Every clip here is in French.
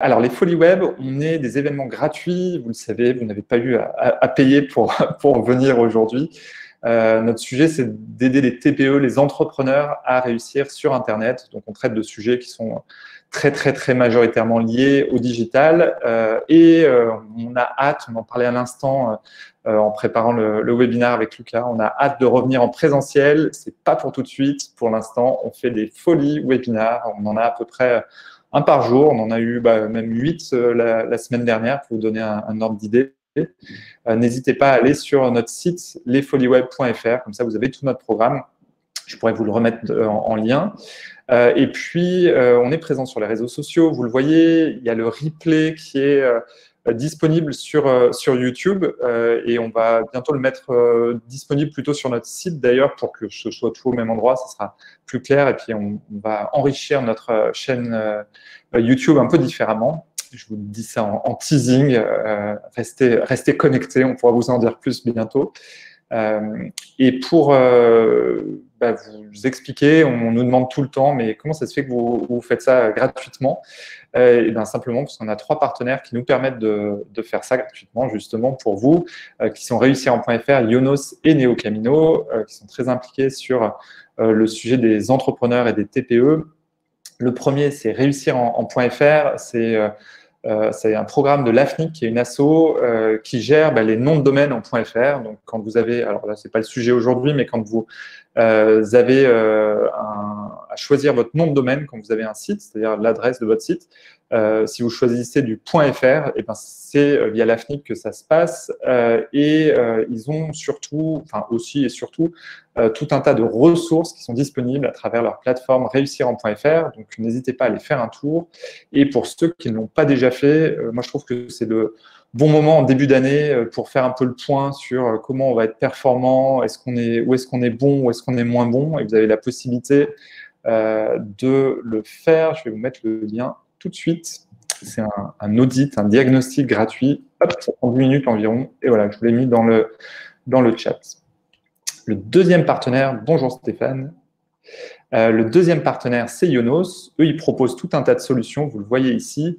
Alors, les Folies Web, on est des événements gratuits, vous le savez, vous n'avez pas eu à, payer pour, pour venir aujourd'hui. Euh, notre sujet, c'est d'aider les TPE, les entrepreneurs à réussir sur Internet. Donc, on traite de sujets qui sont très, très, très majoritairement liés au digital. Euh, et euh, on a hâte, on en parlait à l'instant en préparant le, le, webinaire avec Lucas, on a hâte de revenir en présentiel. C'est pas pour tout de suite. Pour l'instant, on fait des folies webinaires. On en a à peu près un par jour. On en a eu bah, même huit euh, la, semaine dernière pour vous donner un, ordre d'idée. Euh, n'hésitez pas à aller sur notre site lesfolieweb.fr, comme ça vous avez tout notre programme. Je pourrais vous le remettre euh, en, lien. et puis, on est présent sur les réseaux sociaux. Vous le voyez, il y a le replay qui est disponible sur, euh, sur YouTube euh, et on va bientôt le mettre disponible plutôt sur notre site d'ailleurs pour que ce soit tout au même endroit, ça sera plus clair et puis on, va enrichir notre chaîne YouTube un peu différemment. Je vous dis ça en, teasing, restez, restez connectés, on pourra vous en dire plus bientôt. Et pour bah, vous expliquer, on nous demande tout le temps, mais comment ça se fait que vous, faites ça gratuitement? Euh, et bien simplement parce qu'on a trois partenaires qui nous permettent de, faire ça gratuitement, justement pour vous, euh, qui sont réussir en .fr, Ionos et Neocamino, euh, qui sont très impliqués sur le sujet des entrepreneurs et des TPE. Le premier, c'est réussir en, .fr, c'est c'est un programme de l'AFNIC, qui est une asso qui gère bah, les noms de domaine en .fr. Donc, quand vous avez, alors là, c'est pas le sujet aujourd'hui, mais quand vous avez un, choisir votre nom de domaine quand vous avez un site, c'est-à-dire l'adresse de votre site. Euh, si vous choisissez du .fr, et eh ben c'est euh, via l'AFNIC que ça se passe. Euh, et ils ont surtout, enfin aussi et surtout, tout un tas de ressources qui sont disponibles à travers leur plateforme réussir en .fr. Donc n'hésitez pas à aller faire un tour. Et pour ceux qui ne l'ont pas déjà fait, moi je trouve que c'est le bon moment en début d'année pour faire un peu le point sur comment on va être performant, est-ce qu'on est, où est-ce qu'on est bon, où est-ce qu'on est moins bon. Et vous avez la possibilité euh, de le faire. Je vais vous mettre le lien tout de suite. C'est un, audit, un diagnostic gratuit. Hop, prend 10 minutes environ. Et voilà, je vous l'ai mis dans le, dans le chat. Le deuxième partenaire, bonjour Stéphane. Euh, le deuxième partenaire, c'est Ionos. Eux, ils proposent tout un tas de solutions. Vous le voyez ici.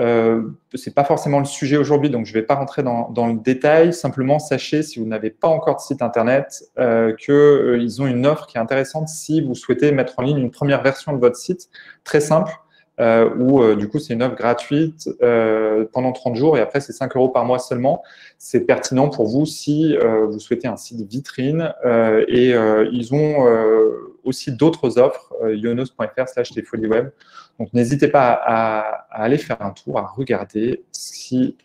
Euh, ce pas forcément le sujet aujourd'hui, donc je ne vais pas rentrer dans, le détail. Simplement, sachez, si vous n'avez pas encore de site Internet, euh, qu'ils euh, ont une offre qui est intéressante si vous souhaitez mettre en ligne une première version de votre site, très simple, euh, où euh, du coup c'est une offre gratuite euh, pendant 30 jours et après c'est 5 euros par mois seulement. C'est pertinent pour vous si vous souhaitez un site vitrine et ils ont aussi d'autres offres, yonos.fr slash web. Donc n'hésitez pas à, aller faire un tour, à regarder si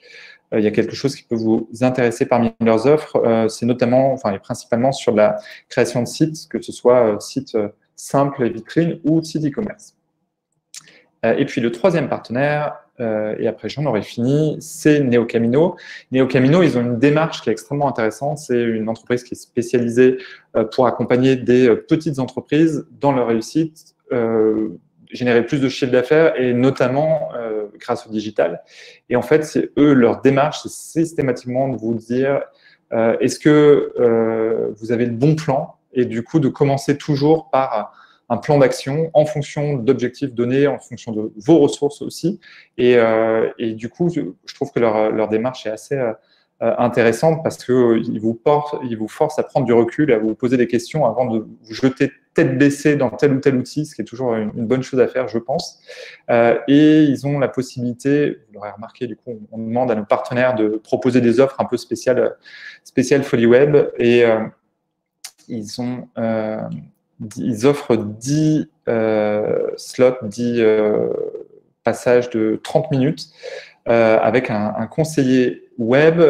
il y a quelque chose qui peut vous intéresser parmi leurs offres. c'est notamment, enfin et principalement sur la création de sites, que ce soit site simple et vitrine ou site e-commerce. Euh, et puis le troisième partenaire, euh, et après j'en aurai fini, c'est Neocamino. Neocamino, ils ont une démarche qui est extrêmement intéressante. C'est une entreprise qui est spécialisée euh, pour accompagner des petites entreprises dans leur réussite, générer plus de chiffre d'affaires et notamment grâce au digital. Et en fait, c'est eux, leur démarche, c'est systématiquement de vous dire est-ce que vous avez le bon plan et du coup de commencer toujours par un plan d'action en fonction d'objectifs donnés, en fonction de vos ressources aussi. Et, euh, et du coup, je, trouve que leur, leur, démarche est assez euh, intéressante parce qu'ils euh, vous, ils vous forcent à prendre du recul, à vous poser des questions avant de vous jeter tête baissée dans tel ou tel outil, ce qui est toujours une, bonne chose à faire, je pense. Euh, et ils ont la possibilité, vous l'aurez remarqué, du coup, on, demande à nos partenaires de proposer des offres un peu spéciales, spéciales Folie Web. Et euh, ils ont ils offrent 10 euh, slots, 10 euh, passages de 30 minutes euh, avec un, conseiller web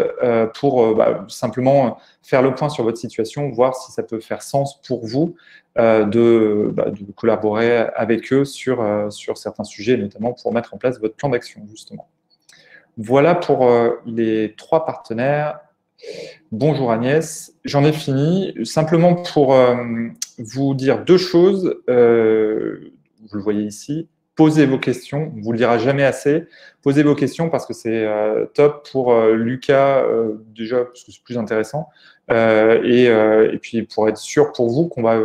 pour bah, simplement faire le point sur votre situation, voir si ça peut faire sens pour vous de, bah, de, collaborer avec eux sur, sur certains sujets, notamment pour mettre en place votre plan d'action, justement. Voilà pour les trois partenaires Bonjour Agnès, j'en ai fini. Simplement pour euh, vous dire deux choses, euh, vous le voyez ici, posez vos questions, on ne vous le dira jamais assez, posez vos questions parce que c'est euh, top pour Lucas déjà parce que c'est plus intéressant. Et, et, puis pour être sûr pour vous qu'on va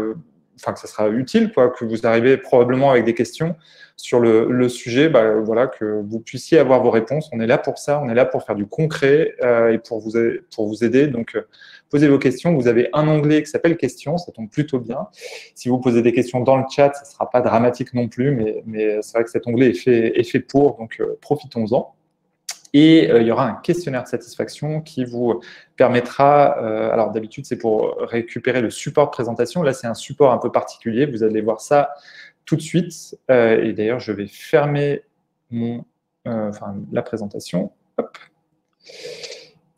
enfin que ça sera utile, que vous arrivez probablement avec des questions sur le, sujet, bah, voilà, que vous puissiez avoir vos réponses. On est là pour ça, on est là pour faire du concret euh, et pour vous, pour vous aider. Donc, euh, posez vos questions. Vous avez un onglet qui s'appelle questions, ça tombe plutôt bien. Si vous posez des questions dans le chat, ça ne sera pas dramatique non plus, mais, c'est vrai que cet onglet est fait, est fait pour, donc profitons-en. Et euh, il y aura un questionnaire de satisfaction qui vous permettra, euh, alors d'habitude c'est pour récupérer le support de présentation, là c'est un support un peu particulier, vous allez voir ça tout de suite. Euh, et d'ailleurs je vais fermer mon, enfin, la présentation.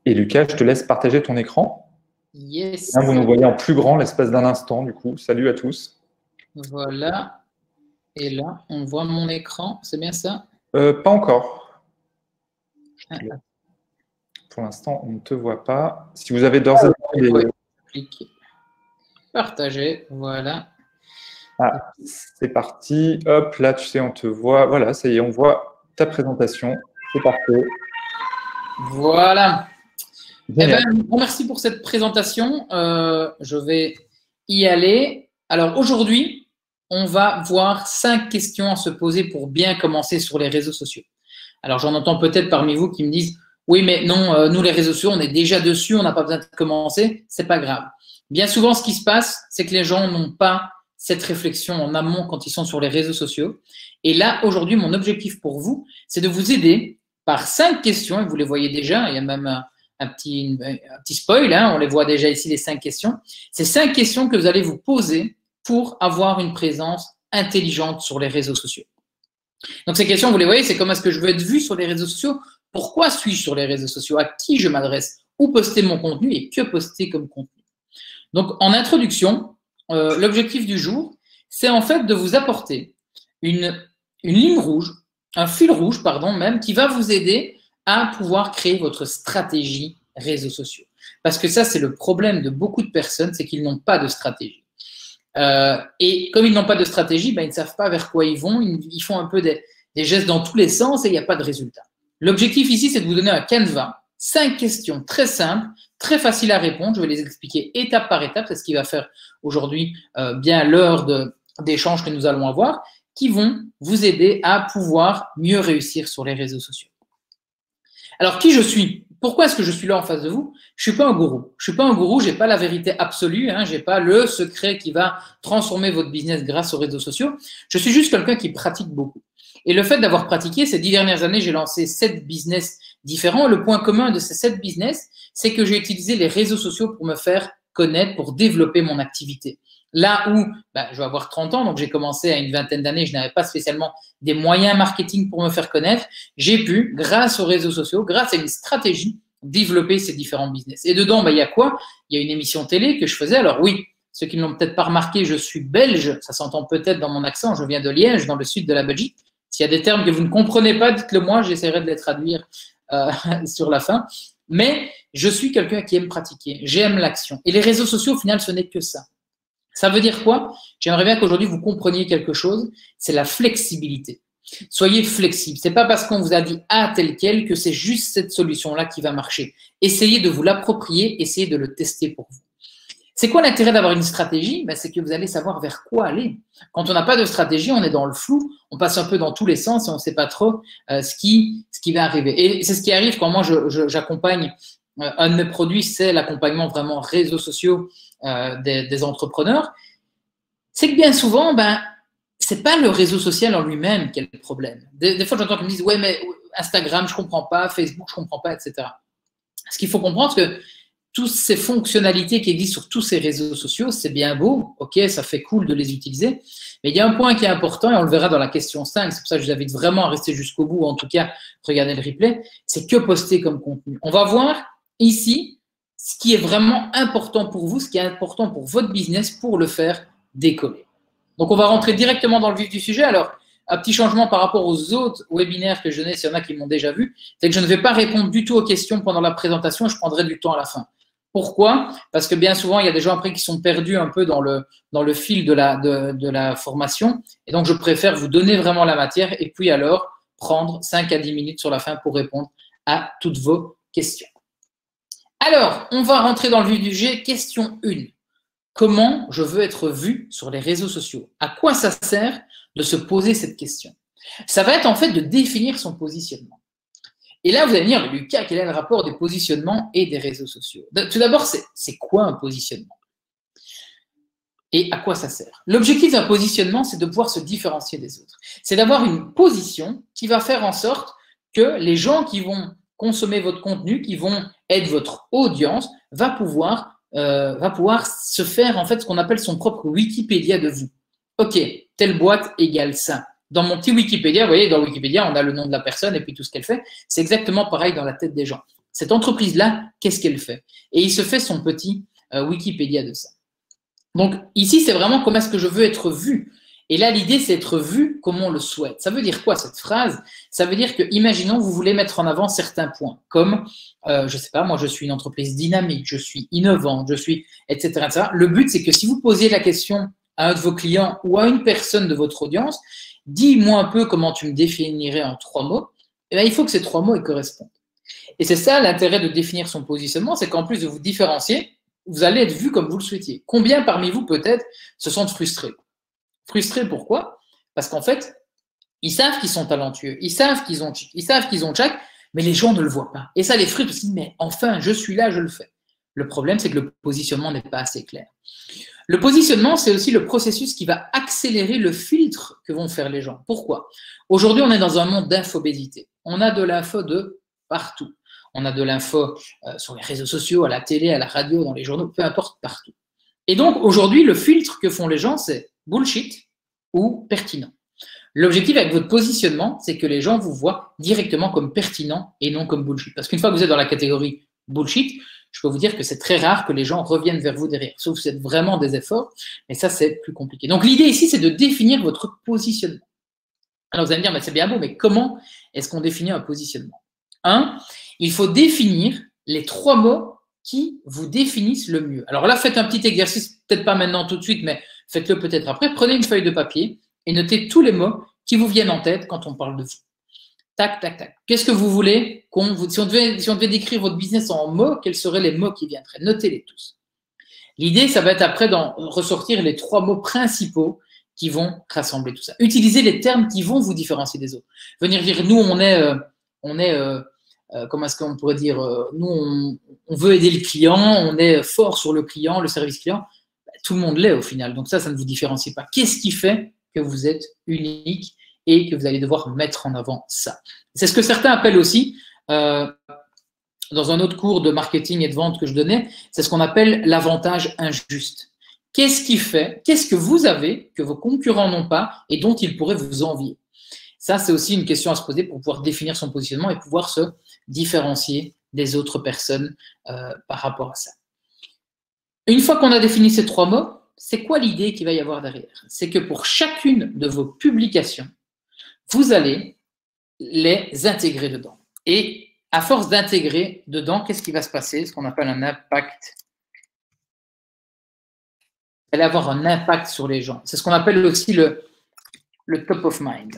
Et Lucas, je te laisse partager ton écran. Yes. vous nous voyez en plus grand l'espace d'un instant, du coup. Salut à tous. Voilà. Et là, on voit mon écran, c'est bien ça? Pas encore. Pour l'instant, on ne te voit pas. Si vous avez d'ores et déjà Partager, voilà. Ah, c'est parti. Hop, là, tu sais, on te voit. Voilà, ça y est, on voit ta présentation. C'est parfait. Voilà. Eh ben, merci pour cette présentation. Euh, je vais y aller. Alors aujourd'hui, on va voir cinq questions à se poser pour bien commencer sur les réseaux sociaux. Alors j'en entends peut-être parmi vous qui me disent oui, mais non, euh, nous les réseaux sociaux, on est déjà dessus, on n'a pas besoin de commencer, c'est pas grave. Bien souvent, ce qui se passe, c'est que les gens n'ont pas cette réflexion en amont quand ils sont sur les réseaux sociaux. Et là, aujourd'hui, mon objectif pour vous, c'est de vous aider par cinq questions, et vous les voyez déjà, il y a même un, petit, spoil, hein, on les voit déjà ici, les cinq questions. C'est cinq questions que vous allez vous poser pour avoir une présence intelligente sur les réseaux sociaux. Donc ces questions, vous les voyez, c'est comment est-ce que je veux être vu sur les réseaux sociaux? Pourquoi suis-je sur les réseaux sociaux? À qui je m'adresse? Où poster mon contenu et que poster comme contenu? Donc en introduction, euh, l'objectif du jour, c'est en fait de vous apporter une, une ligne rouge, un fil rouge, pardon, même, qui va vous aider à pouvoir créer votre stratégie réseaux sociaux. Parce que ça, c'est le problème de beaucoup de personnes, c'est qu'ils n'ont pas de stratégie. Euh, et comme ils n'ont pas de stratégie, ben, ils ne savent pas vers quoi ils vont. Ils, font un peu des, gestes dans tous les sens et il n'y a pas de résultat. L'objectif ici, c'est de vous donner un canevas, cinq questions très simples, très faciles à répondre. Je vais les expliquer étape par étape. C'est ce qui va faire aujourd'hui euh, bien l'heure d'échange que nous allons avoir, qui vont vous aider à pouvoir mieux réussir sur les réseaux sociaux. Alors, qui je suis? Pourquoi est-ce que je suis là en face de vous? Je suis pas un gourou. Je suis pas un gourou. J'ai pas la vérité absolue. Hein, j'ai pas le secret qui va transformer votre business grâce aux réseaux sociaux. Je suis juste quelqu'un qui pratique beaucoup. Et le fait d'avoir pratiqué ces dix dernières années, j'ai lancé sept business différents. Le point commun de ces sept business, c'est que j'ai utilisé les réseaux sociaux pour me faire connaître, pour développer mon activité. Là où bah, je vais avoir 30 ans, donc j'ai commencé à une vingtaine d'années, je n'avais pas spécialement des moyens marketing pour me faire connaître, j'ai pu, grâce aux réseaux sociaux, grâce à une stratégie, développer ces différents business. Et dedans, bah, il y a quoi? Il y a une émission télé que je faisais. Alors oui, ceux qui ne l'ont peut-être pas remarqué, je suis belge, ça s'entend peut-être dans mon accent, je viens de Liège, dans le sud de la Belgique. S'il y a des termes que vous ne comprenez pas, dites-le moi, j'essaierai de les traduire euh, sur la fin. Mais je suis quelqu'un qui aime pratiquer, j'aime l'action. Et les réseaux sociaux, au final, ce n'est que ça. Ça veut dire quoi? J'aimerais bien qu'aujourd'hui vous compreniez quelque chose, c'est la flexibilité. Soyez flexible. C'est pas parce qu'on vous a dit A tel quel que c'est juste cette solution-là qui va marcher. Essayez de vous l'approprier, essayez de le tester pour vous. C'est quoi l'intérêt d'avoir une stratégie? Ben, C'est que vous allez savoir vers quoi aller. Quand on n'a pas de stratégie, on est dans le flou, on passe un peu dans tous les sens et on ne sait pas trop euh, ce, qui, ce qui va arriver. Et c'est ce qui arrive quand moi j'accompagne euh, un de mes produits, c'est l'accompagnement vraiment réseaux sociaux euh, des, entrepreneurs, c'est que bien souvent, ben, c'est pas le réseau social en lui-même qui est le problème. Des, fois, j'entends qu'ils me disent Ouais, mais Instagram, je comprends pas, Facebook, je comprends pas, etc. Ce qu'il faut comprendre, c'est que toutes ces fonctionnalités qui existent sur tous ces réseaux sociaux, c'est bien beau, ok, ça fait cool de les utiliser, mais il y a un point qui est important, et on le verra dans la question 5, c'est pour ça que je vous invite vraiment à rester jusqu'au bout, en tout cas, regardez le replay, c'est que poster comme contenu. On va voir ici ce qui est vraiment important pour vous, ce qui est important pour votre business pour le faire décoller. Donc, on va rentrer directement dans le vif du sujet. Alors, un petit changement par rapport aux autres webinaires que je donnais, s'il y en a qui m'ont déjà vu, c'est que je ne vais pas répondre du tout aux questions pendant la présentation, je prendrai du temps à la fin. Pourquoi? Parce que bien souvent, il y a des gens après qui sont perdus un peu dans le, dans le fil de la, de, de la formation. Et donc, je préfère vous donner vraiment la matière et puis alors prendre 5 à 10 minutes sur la fin pour répondre à toutes vos questions. Alors, on va rentrer dans le vif du sujet. Question 1. comment je veux être vu sur les réseaux sociaux? À quoi ça sert de se poser cette question? Ça va être en fait de définir son positionnement. Et là, vous allez me dire, Lucas, quel est le rapport des positionnements et des réseaux sociaux? Tout d'abord, c'est quoi un positionnement? Et à quoi ça sert? L'objectif d'un positionnement, c'est de pouvoir se différencier des autres. C'est d'avoir une position qui va faire en sorte que les gens qui vont consommer votre contenu, qui vont être votre audience, va pouvoir, euh, va pouvoir se faire en fait ce qu'on appelle son propre Wikipédia de vous. Ok, telle boîte égale ça. Dans mon petit Wikipédia, vous voyez, dans Wikipédia, on a le nom de la personne et puis tout ce qu'elle fait. C'est exactement pareil dans la tête des gens. Cette entreprise-là, qu'est-ce qu'elle fait? Et il se fait son petit euh, Wikipédia de ça. Donc ici, c'est vraiment comment est-ce que je veux être vu? Et là, l'idée, c'est être vu comme on le souhaite. Ça veut dire quoi cette phrase? Ça veut dire que, imaginons, vous voulez mettre en avant certains points, comme, euh, je ne sais pas, moi, je suis une entreprise dynamique, je suis innovante, je suis, etc. etc. Le but, c'est que si vous posez la question à un de vos clients ou à une personne de votre audience, dis-moi un peu comment tu me définirais en trois mots, eh bien, il faut que ces trois mots y correspondent. Et c'est ça l'intérêt de définir son positionnement, c'est qu'en plus de vous différencier, vous allez être vu comme vous le souhaitiez. Combien parmi vous peut-être se sentent frustrés? Frustrés pourquoi? Parce qu'en fait, ils savent qu'ils sont talentueux, ils savent qu'ils ont, ils savent qu'ils ont mais les gens ne le voient pas. Et ça les frustre aussi, mais enfin, je suis là, je le fais. Le problème, c'est que le positionnement n'est pas assez clair. Le positionnement, c'est aussi le processus qui va accélérer le filtre que vont faire les gens. Pourquoi? Aujourd'hui, on est dans un monde d'infobésité. On a de l'info de partout. On a de l'info euh, sur les réseaux sociaux, à la télé, à la radio, dans les journaux, peu importe, partout. Et donc, aujourd'hui, le filtre que font les gens, c'est bullshit ou pertinent. L'objectif avec votre positionnement, c'est que les gens vous voient directement comme pertinent et non comme bullshit. Parce qu'une fois que vous êtes dans la catégorie bullshit, je peux vous dire que c'est très rare que les gens reviennent vers vous derrière, sauf si vous vraiment des efforts, mais ça, c'est plus compliqué. Donc, l'idée ici, c'est de définir votre positionnement. Alors, vous allez me dire, mais c'est bien beau, mais comment est-ce qu'on définit un positionnement? Un, il faut définir les trois mots qui vous définissent le mieux. Alors là, faites un petit exercice, peut-être pas maintenant tout de suite, mais faites-le peut-être après. Prenez une feuille de papier et notez tous les mots qui vous viennent en tête quand on parle de vous. Tac, tac, tac. Qu'est-ce que vous voulez qu'on vous... si, on devait, décrire votre business en mots, quels seraient les mots qui viendraient? Notez-les tous. L'idée, ça va être après d'en ressortir les trois mots principaux qui vont rassembler tout ça. Utilisez les termes qui vont vous différencier des autres. Venir dire, nous, on est, euh, on est euh, euh, comment est-ce qu'on pourrait dire, nous, on, veut aider le client, on est fort sur le client, le service client. Tout le monde l'est au final. Donc ça, ça ne vous différencie pas. Qu'est-ce qui fait que vous êtes unique et que vous allez devoir mettre en avant ça? C'est ce que certains appellent aussi, euh, dans un autre cours de marketing et de vente que je donnais, c'est ce qu'on appelle l'avantage injuste. Qu'est-ce qui fait, qu'est-ce que vous avez que vos concurrents n'ont pas et dont ils pourraient vous envier? Ça, c'est aussi une question à se poser pour pouvoir définir son positionnement et pouvoir se différencier des autres personnes euh, par rapport à ça. Une fois qu'on a défini ces trois mots, c'est quoi l'idée qu'il va y avoir derrière? C'est que pour chacune de vos publications, vous allez les intégrer dedans. Et à force d'intégrer dedans, qu'est-ce qui va se passer? Ce qu'on appelle un impact. Vous allez avoir un impact sur les gens. C'est ce qu'on appelle aussi le, le top of mind.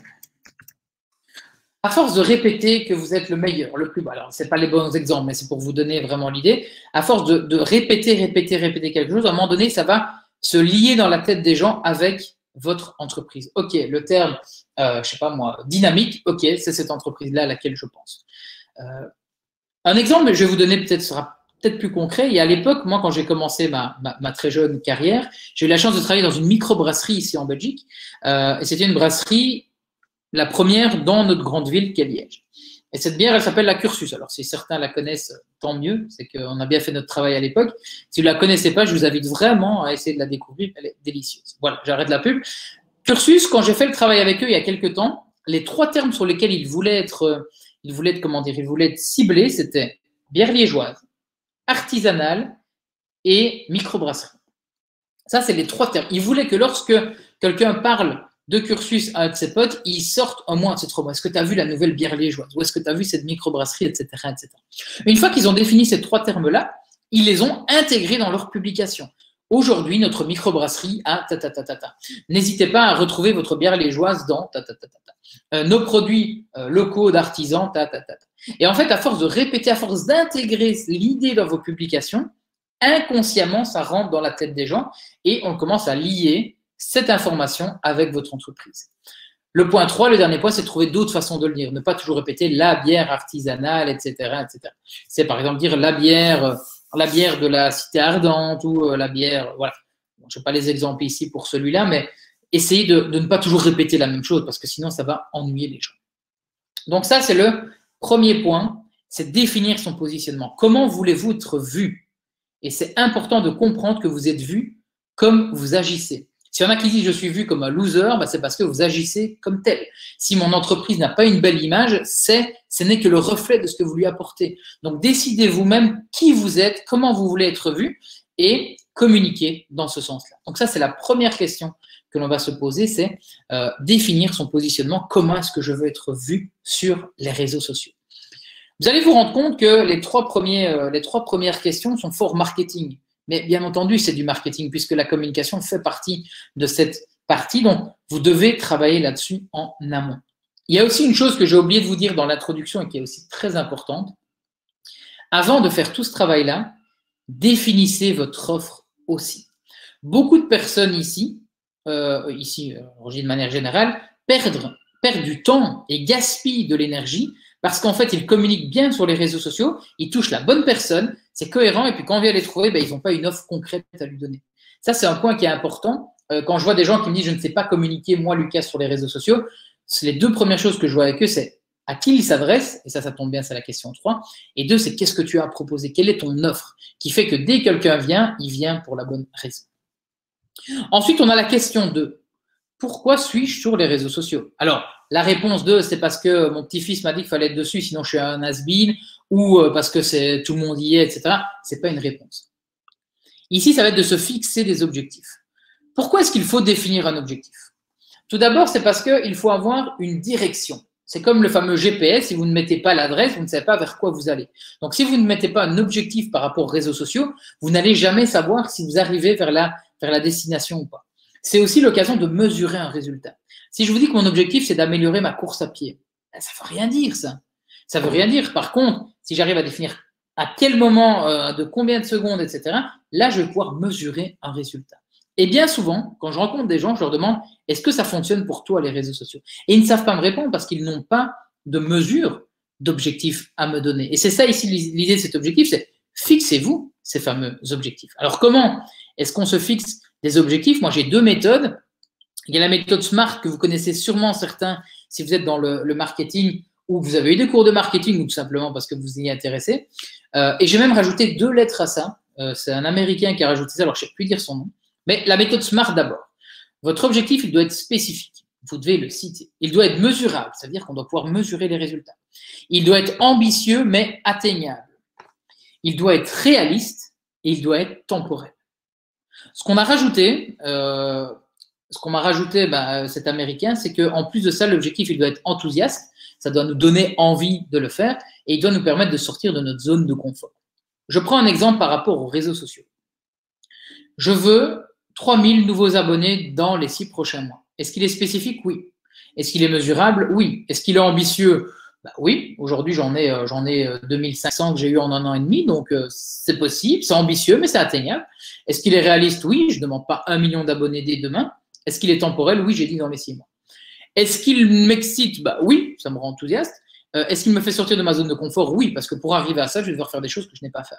À force de répéter que vous êtes le meilleur, le plus bon, alors ce pas les bons exemples, mais c'est pour vous donner vraiment l'idée, à force de, répéter, répéter, répéter quelque chose, à un moment donné, ça va se lier dans la tête des gens avec votre entreprise. Ok, le terme, euh, je sais pas moi, dynamique, ok, c'est cette entreprise-là à laquelle je pense. Euh, un exemple, je vais vous donner peut-être sera peut-être plus concret. A à l'époque, moi, quand j'ai commencé ma, très jeune carrière, j'ai eu la chance de travailler dans une microbrasserie ici en Belgique. Euh, et c'était une brasserie, la première dans notre grande ville qu'est Liège. Et cette bière, elle s'appelle la Cursus. Alors, si certains la connaissent, tant mieux. C'est qu'on a bien fait notre travail à l'époque. Si vous ne la connaissez pas, je vous invite vraiment à essayer de la découvrir. Elle est délicieuse. Voilà, j'arrête la pub. Cursus, quand j'ai fait le travail avec eux il y a quelques temps, les trois termes sur lesquels ils voulaient être, ils voulaient être, comment dire, ils voulaient être ciblés, c'était bière liégeoise, artisanale et microbrasserie. Ça, c'est les trois termes. Ils voulaient que lorsque quelqu'un parle de cursus avec ses potes, ils sortent au moins de trois mots. Est-ce que tu as vu la nouvelle bière liégeoise? Ou est-ce que tu as vu cette microbrasserie, etc., etc. Une fois qu'ils ont défini ces trois termes-là, ils les ont intégrés dans leur publication. Aujourd'hui, notre microbrasserie a ta ta ta ta ta. N'hésitez pas à retrouver votre bière liégeoise dans ta ta ta ta ta. Euh, nos produits euh, locaux d'artisans ta ta ta ta. Et en fait, à force de répéter, à force d'intégrer l'idée dans vos publications, inconsciemment, ça rentre dans la tête des gens et on commence à lier cette information avec votre entreprise. Le point 3, le dernier point, c'est trouver d'autres façons de le dire. Ne pas toujours répéter la bière artisanale, etc. etc. C'est par exemple dire la bière, de la cité ardente ou la bière. Voilà. Je n'ai pas les exemples ici pour celui-là, mais essayez de, de, ne pas toujours répéter la même chose parce que sinon, ça va ennuyer les gens. Donc, ça, c'est le premier point c'est définir son positionnement. Comment voulez-vous être vu? Et c'est important de comprendre que vous êtes vu comme vous agissez. S'il y en a qui disent je suis vu comme un loser, bah, c'est parce que vous agissez comme tel. Si mon entreprise n'a pas une belle image, c'est ce n'est que le reflet de ce que vous lui apportez. Donc décidez vous-même qui vous êtes, comment vous voulez être vu et communiquez dans ce sens-là. Donc ça, c'est la première question que l'on va se poser, c'est euh, définir son positionnement. Comment est-ce que je veux être vu sur les réseaux sociaux? Vous allez vous rendre compte que les trois, premiers, euh, les trois premières questions sont fort marketing. Mais bien entendu, c'est du marketing puisque la communication fait partie de cette partie. Donc, vous devez travailler là-dessus en amont. Il y a aussi une chose que j'ai oublié de vous dire dans l'introduction et qui est aussi très importante. Avant de faire tout ce travail-là, définissez votre offre aussi. Beaucoup de personnes ici, euh, ici, euh, de manière générale, perdent, perdent du temps et gaspillent de l'énergie parce qu'en fait, ils communiquent bien sur les réseaux sociaux, ils touchent la bonne personne, c'est cohérent, et puis quand on vient les trouver, ben, ils n'ont pas une offre concrète à lui donner. Ça, c'est un point qui est important. Euh, quand je vois des gens qui me disent je ne sais pas communiquer, moi, Lucas, sur les réseaux sociaux, les deux premières choses que je vois avec eux, c'est à qui ils s'adressent, et ça, ça tombe bien, c'est la question 3. Et deux, c'est qu'est-ce que tu as à proposer, quelle est ton offre, qui fait que dès que quelqu'un vient, il vient pour la bonne raison. Ensuite, on a la question 2. Pourquoi suis-je sur les réseaux sociaux? Alors, la réponse 2, c'est parce que mon petit-fils m'a dit qu'il fallait être dessus, sinon je suis un has ou euh, parce que c'est tout le monde y est, etc. C'est pas une réponse. Ici, ça va être de se fixer des objectifs. Pourquoi est-ce qu'il faut définir un objectif? Tout d'abord, c'est parce qu'il faut avoir une direction. C'est comme le fameux GPS, si vous ne mettez pas l'adresse, vous ne savez pas vers quoi vous allez. Donc, si vous ne mettez pas un objectif par rapport aux réseaux sociaux, vous n'allez jamais savoir si vous arrivez vers la destination ou pas. C'est aussi l'occasion de mesurer un résultat. Si je vous dis que mon objectif, c'est d'améliorer ma course à pied, ben, ça ne veut rien dire, ça. Ça ne veut rien dire. Par contre, si j'arrive à définir à quel moment, euh, de combien de secondes, etc., là, je vais pouvoir mesurer un résultat. Et bien souvent, quand je rencontre des gens, je leur demande est-ce que ça fonctionne pour toi les réseaux sociaux? Et ils ne savent pas me répondre parce qu'ils n'ont pas de mesure d'objectif à me donner. Et c'est ça ici l'idée de cet objectif, c'est fixez-vous ces fameux objectifs. Alors comment est-ce qu'on se fixe des objectifs Moi, j'ai deux méthodes. Il y a la méthode SMART que vous connaissez sûrement certains si vous êtes dans le, marketing ou que vous avez eu des cours de marketing ou tout simplement parce que vous y intéressez. Euh, et j'ai même rajouté deux lettres à ça. Euh, c'est un Américain qui a rajouté ça, alors je ne sais plus dire son nom. Mais la méthode SMART d'abord. Votre objectif, il doit être spécifique. Vous devez le citer. Il doit être mesurable, c'est-à-dire qu'on doit pouvoir mesurer les résultats. Il doit être ambitieux mais atteignable. Il doit être réaliste et il doit être temporel. Ce qu'on a rajouté, euh, ce qu'on m'a rajouté, bah, cet américain, c'est qu'en plus de ça, l'objectif, il doit être enthousiaste, ça doit nous donner envie de le faire et il doit nous permettre de sortir de notre zone de confort. Je prends un exemple par rapport aux réseaux sociaux. Je veux 3000 nouveaux abonnés dans les six prochains mois. Est-ce qu'il est spécifique? Oui. Est-ce qu'il est mesurable? Oui. Est-ce qu'il est ambitieux? Bah Oui. Aujourd'hui, j'en ai, euh, j'en ai 2500 euh, que j'ai eu en un an et demi, donc euh, c'est possible, c'est ambitieux, mais c'est atteignable. Est-ce qu'il est réaliste? Oui. Je ne demande pas un million d'abonnés dès demain. Est-ce qu'il est temporel? Oui, j'ai dit dans les six mois. Est-ce qu'il m'excite? Bah, Oui, ça me rend enthousiaste. Euh, est-ce qu'il me fait sortir de ma zone de confort? Oui, parce que pour arriver à ça, je vais devoir faire des choses que je n'ai pas fait.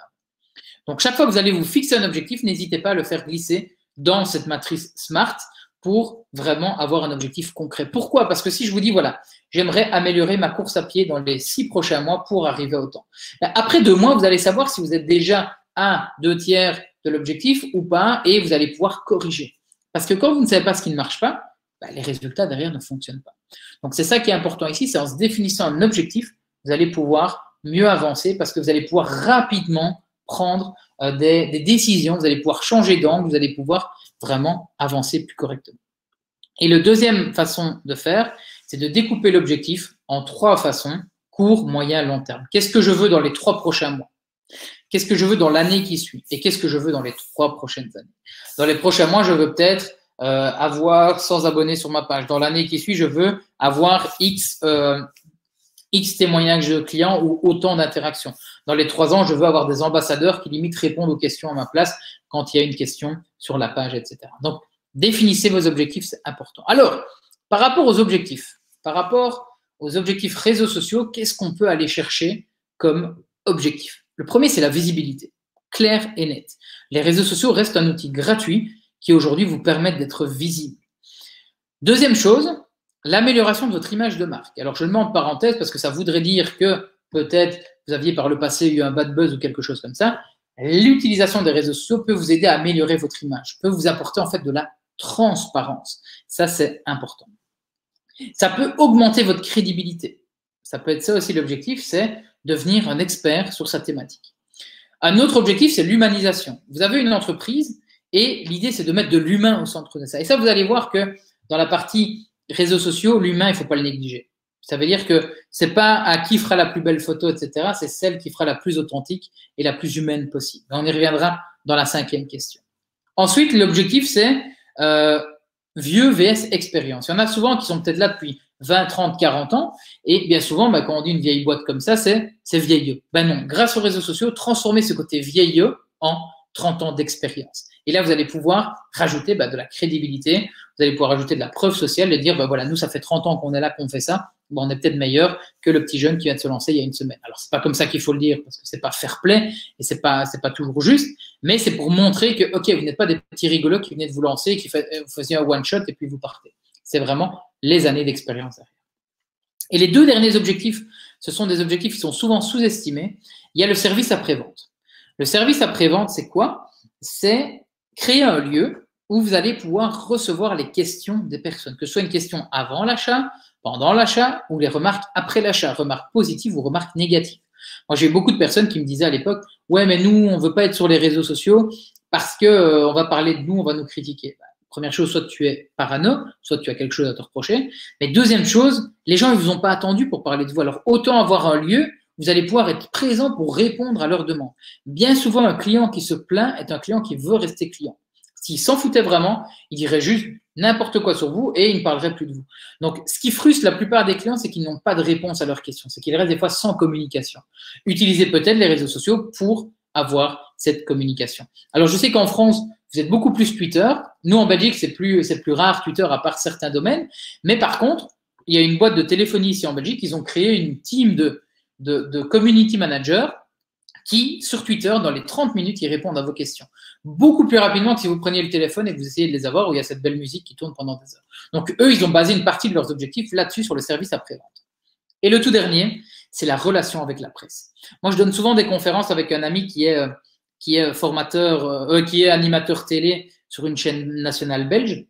Donc, chaque fois que vous allez vous fixer un objectif, n'hésitez pas à le faire glisser dans cette matrice SMART pour vraiment avoir un objectif concret. Pourquoi? Parce que si je vous dis, voilà, j'aimerais améliorer ma course à pied dans les six prochains mois pour arriver au temps. Après deux mois, vous allez savoir si vous êtes déjà à deux tiers de l'objectif ou pas et vous allez pouvoir corriger. Parce que quand vous ne savez pas ce qui ne marche pas, bah, les résultats derrière ne fonctionnent pas. Donc c'est ça qui est important ici, c'est en se définissant un objectif, vous allez pouvoir mieux avancer parce que vous allez pouvoir rapidement prendre euh, des, décisions, vous allez pouvoir changer d'angle, vous allez pouvoir vraiment avancer plus correctement. Et la deuxième façon de faire, c'est de découper l'objectif en trois façons, court, moyen, long terme. Qu'est-ce que je veux dans les trois prochains mois? Qu'est-ce que je veux dans l'année qui suit? Et qu'est-ce que je veux dans les trois prochaines années? Dans les prochains mois, je veux peut-être euh, avoir 100 abonnés sur ma page. Dans l'année qui suit, je veux avoir X, euh, X témoignages de clients ou autant d'interactions. Dans les trois ans, je veux avoir des ambassadeurs qui limite répondent aux questions à ma place quand il y a une question sur la page, etc. Donc, définissez vos objectifs, c'est important. Alors, par rapport aux objectifs, par rapport aux objectifs réseaux sociaux, qu'est-ce qu'on peut aller chercher comme objectif? Le premier, c'est la visibilité, claire et nette. Les réseaux sociaux restent un outil gratuit qui aujourd'hui vous permettent d'être visible. Deuxième chose, l'amélioration de votre image de marque. Alors, je le mets en parenthèse parce que ça voudrait dire que peut-être vous aviez par le passé eu un bad buzz ou quelque chose comme ça. L'utilisation des réseaux sociaux peut vous aider à améliorer votre image, peut vous apporter en fait de la transparence. Ça, c'est important. Ça peut augmenter votre crédibilité. Ça peut être ça aussi l'objectif, c'est devenir un expert sur sa thématique. Un autre objectif, c'est l'humanisation. Vous avez une entreprise et l'idée, c'est de mettre de l'humain au centre de ça. Et ça, vous allez voir que dans la partie réseaux sociaux, l'humain, il ne faut pas le négliger. Ça veut dire que c'est pas à qui fera la plus belle photo, etc. C'est celle qui fera la plus authentique et la plus humaine possible. On y reviendra dans la cinquième question. Ensuite, l'objectif, c'est euh, vieux vs expérience. Il y en a souvent qui sont peut-être là depuis 20, 30, 40 ans. Et bien souvent, bah, quand on dit une vieille boîte comme ça, c'est vieilleux. Ben non, grâce aux réseaux sociaux, transformer ce côté vieilleux en 30 ans d'expérience. Et là, vous allez pouvoir rajouter bah, de la crédibilité, vous allez pouvoir rajouter de la preuve sociale et dire, bah, voilà, nous, ça fait 30 ans qu'on est là, qu'on fait ça, bon, on est peut-être meilleur que le petit jeune qui vient de se lancer il y a une semaine. Alors, c'est pas comme ça qu'il faut le dire, parce que c'est pas fair play et c'est pas, pas toujours juste, mais c'est pour montrer que, OK, vous n'êtes pas des petits rigolos qui venaient de vous lancer, qui fait, vous faisiez un one shot et puis vous partez. C'est vraiment les années d'expérience derrière. Et les deux derniers objectifs, ce sont des objectifs qui sont souvent sous-estimés. Il y a le service après-vente. Le service après-vente, c'est quoi? C'est créer un lieu où vous allez pouvoir recevoir les questions des personnes, que ce soit une question avant l'achat, pendant l'achat ou les remarques après l'achat, remarques positives ou remarques négatives. Moi, j'ai beaucoup de personnes qui me disaient à l'époque, ouais, mais nous, on ne veut pas être sur les réseaux sociaux parce que euh, va parler de nous, on va nous critiquer. Bah, première chose, soit tu es parano, soit tu as quelque chose à te reprocher. Mais deuxième chose, les gens ne vous ont pas attendu pour parler de vous. Alors, autant avoir un lieu, vous allez pouvoir être présent pour répondre à leurs demandes. Bien souvent, un client qui se plaint est un client qui veut rester client. S'il s'en foutait vraiment, il dirait juste n'importe quoi sur vous et il ne parlerait plus de vous. Donc, ce qui frustre la plupart des clients, c'est qu'ils n'ont pas de réponse à leurs questions. C'est qu'ils restent des fois sans communication. Utilisez peut-être les réseaux sociaux pour avoir cette communication. Alors, je sais qu'en France, vous êtes beaucoup plus Twitter. Nous, en Belgique, c'est plus, c'est plus rare Twitter à part certains domaines. Mais par contre, il y a une boîte de téléphonie ici en Belgique. Ils ont créé une team de, de, community managers qui, sur Twitter, dans les 30 minutes, ils répondent à vos questions. Beaucoup plus rapidement que si vous preniez le téléphone et que vous essayez de les avoir où il y a cette belle musique qui tourne pendant des heures. Donc, eux, ils ont basé une partie de leurs objectifs là-dessus, sur le service après-vente. Et le tout dernier, c'est la relation avec la presse. Moi, je donne souvent des conférences avec un ami qui est, euh, qui est formateur, euh, qui est animateur télé sur une chaîne nationale belge.